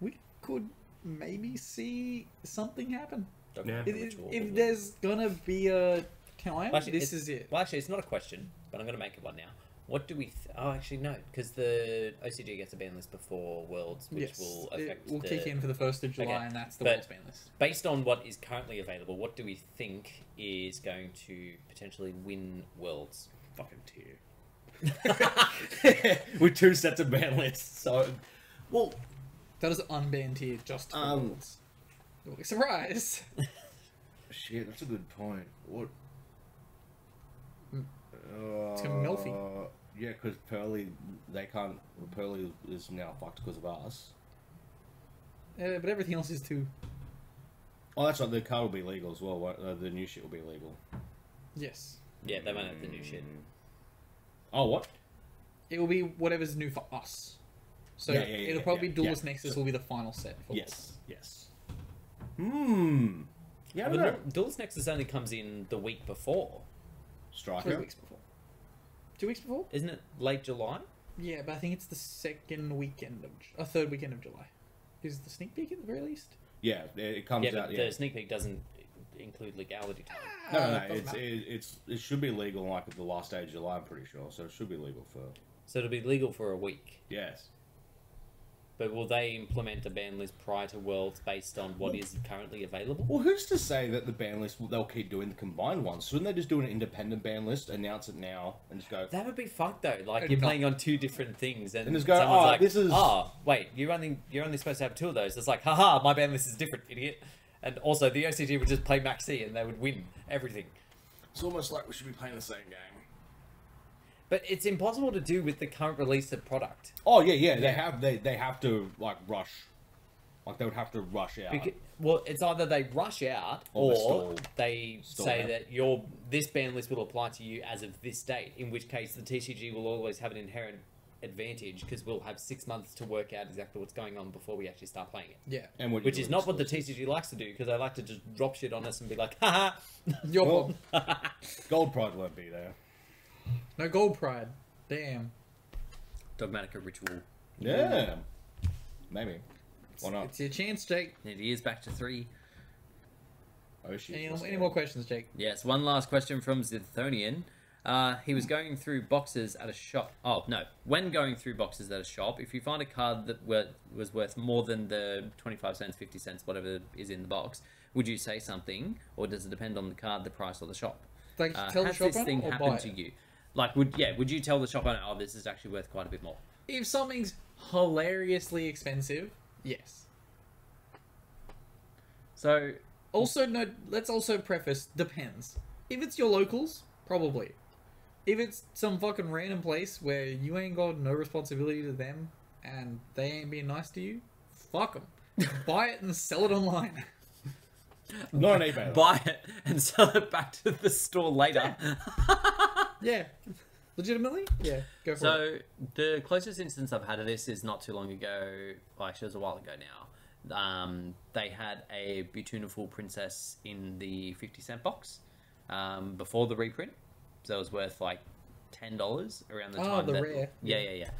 We could maybe see something happen. Yeah. If, if, if there's gonna be a time, Actually, this is it. Well, actually, it's not a question, but I'm going to make it one now. What do we? Th- oh, actually, no, because the OCG gets a ban list before Worlds, which yes, will it affect. will the... kick in for the first of July, Okay, and that's the but- world's ban list. Based on what is currently available, what do we think is going to potentially win Worlds? Fucking Tear. With two sets of ban lists, so well, That is unbanned Tear just for Um, worlds. Surprise! shit, that's a good point. What? Mm. Uh, Tim Melfi. Yeah, because Purrely, they can't. Purrely is now fucked because of us. Uh, but everything else is too. Oh, that's right. The car will be legal as well. won't- Uh, the new shit will be legal. Yes, Yeah, they won't have the new shit. Oh, what? it will be whatever's new for us. So Yeah, yeah, yeah, it'll yeah, probably yeah, Duelist yeah. Nexus will be the final set for Yes, yes. Hmm. Yeah, But don't know. no, Duelist Nexus only comes in the week before, Worlds. Striker. Three weeks before. Two weeks before? isn't it? Late July. Yeah, but I think it's the second weekend of, a third weekend of July. Is the sneak peek at the very least? Yeah, it- it comes Yeah, out. but Yeah. the sneak peek doesn't include legality time. No, no, no. Ah, it's, it, it's it should be legal like at the last day of July. I'm pretty sure. So it should be legal for So it'll be legal for a week. yes. But will they implement a ban list prior to Worlds based on what is currently available? Well, who's to say that the ban list they'll keep doing the combined ones? Shouldn't they just do an independent ban list, announce it now, and just go? That would be fucked though. Like you're playing on two different things, and, And just go, someone's "Oh, like, this is- "Oh, wait, you're only you're only supposed to have two of those." It's like, haha, my ban list is different, idiot. And also, the OCG would just play Maxx C, and they would win everything. It's almost like we should be playing the same game. But it's impossible to do with the current release of product. Oh yeah, yeah. They have they they have to like rush, like they would have to rush out. Because, well, it's either they rush out Or or, they stall- say out. that your this ban list will apply to you as of this date. In which case, the TCG will always have an inherent advantage because we'll have six months to work out exactly what's going on before we actually start playing it. Yeah. and what Which is not what the. TCG likes to do because they like to just drop shit on us and be like, haha. Your Well- problem. Gold Pride won't be there. No gold pride. Damn. Dogmatika ritual. Yeah, maybe. Why not? It's your chance, Jake. It is back to three. Oh shit. Any, any more questions, Jake? Yes, one last question from Zithonian. Uh, he was going through boxes at a shop. Oh no! When going through boxes at a shop, if you find a card that were, was worth more than the twenty-five cents, fifty cents, whatever is in the box, would you say something, or does it depend on the card, the price, or the shop? Like, Uh, tell the has shop this thing happened to you? Like, would yeah, would you tell the shop owner, oh, this is actually worth quite a bit more? If something's hilariously expensive, yes. So Also, no. Let's also preface depends. If it's your locals, probably. If it's some fucking random place where you ain't got no responsibility to them and they ain't being nice to you, fuck them. Buy it and sell it online. Not on eBay. buy it and sell it back to the store later. Yeah. Legitimately? Yeah. Go for it. So the closest instance I've had of this is not too long ago. Well, actually, it was a while ago now. Um, they had a Beautiful Princess in the fifty cent box um, before the reprint, so it was worth like ten dollars around the Oh, time. the that, rare. Yeah, yeah, yeah.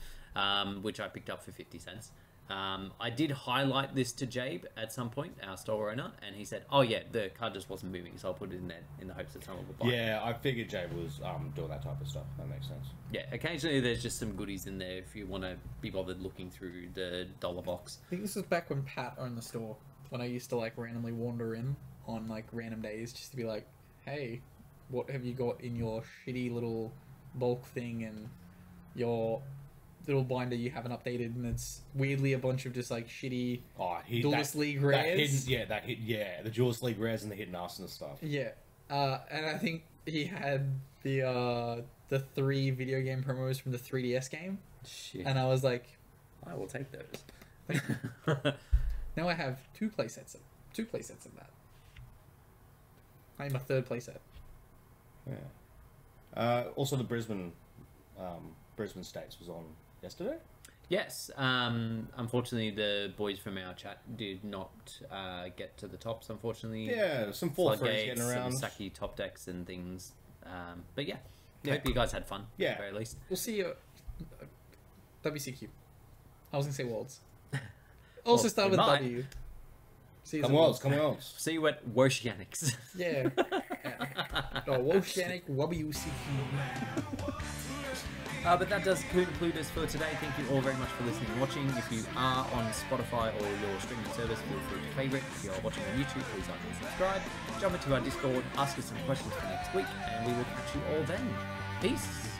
Um, which I picked up for fifty cents. Um, I did highlight this to Jabe at some point, our store owner, and he said, "Oh yeah, the card just wasn't moving, so I'll put it in there in the hopes that someone will buy it." Yeah, I figured Jabe was um, doing that type of stuff. That makes sense. Yeah, occasionally there's just some goodies in there if you want to be bothered looking through the dollar box. I think this was back when Pat owned the store. When I used to like randomly wander in on like random days just to be like, hey, what have you got in your shitty little bulk thing and your little binder you haven't updated and it's weirdly a bunch of just like shitty Oh, he, Duelist that, League that hidden, yeah, that hit, yeah, the Duelist League rares and the hidden arsenal stuff. Yeah. Uh, and I think he had the uh, the three video game promos from the 3DS game Shit. and I was like, I will take those. Now I have two playsets of two playsets of that. I'm a third playset. Yeah. Uh, also, the Brisbane, um, Brisbane States was on yesterday. yes, um, unfortunately, the boys from our chat did not uh, get to the tops, unfortunately. Yeah, some four threes Floodgates getting and around. Saki top decks and things. Um, but yeah, Yeah. hope you guys had fun. Yeah. At the very least. We'll see you. at WCQ. I was gonna say Worlds. Also Well, start with might. W. See you Come at on, come on. See you at Wotianics. Yeah. oh, Oceanic WCQ. Uh, but that does conclude us for today. Thank you all very much for listening and watching. If you are on Spotify or your streaming service, feel free to favourite. If you are watching on YouTube, please like and subscribe. Jump into our Discord, ask us some questions for next week, and we will catch you all then. Peace.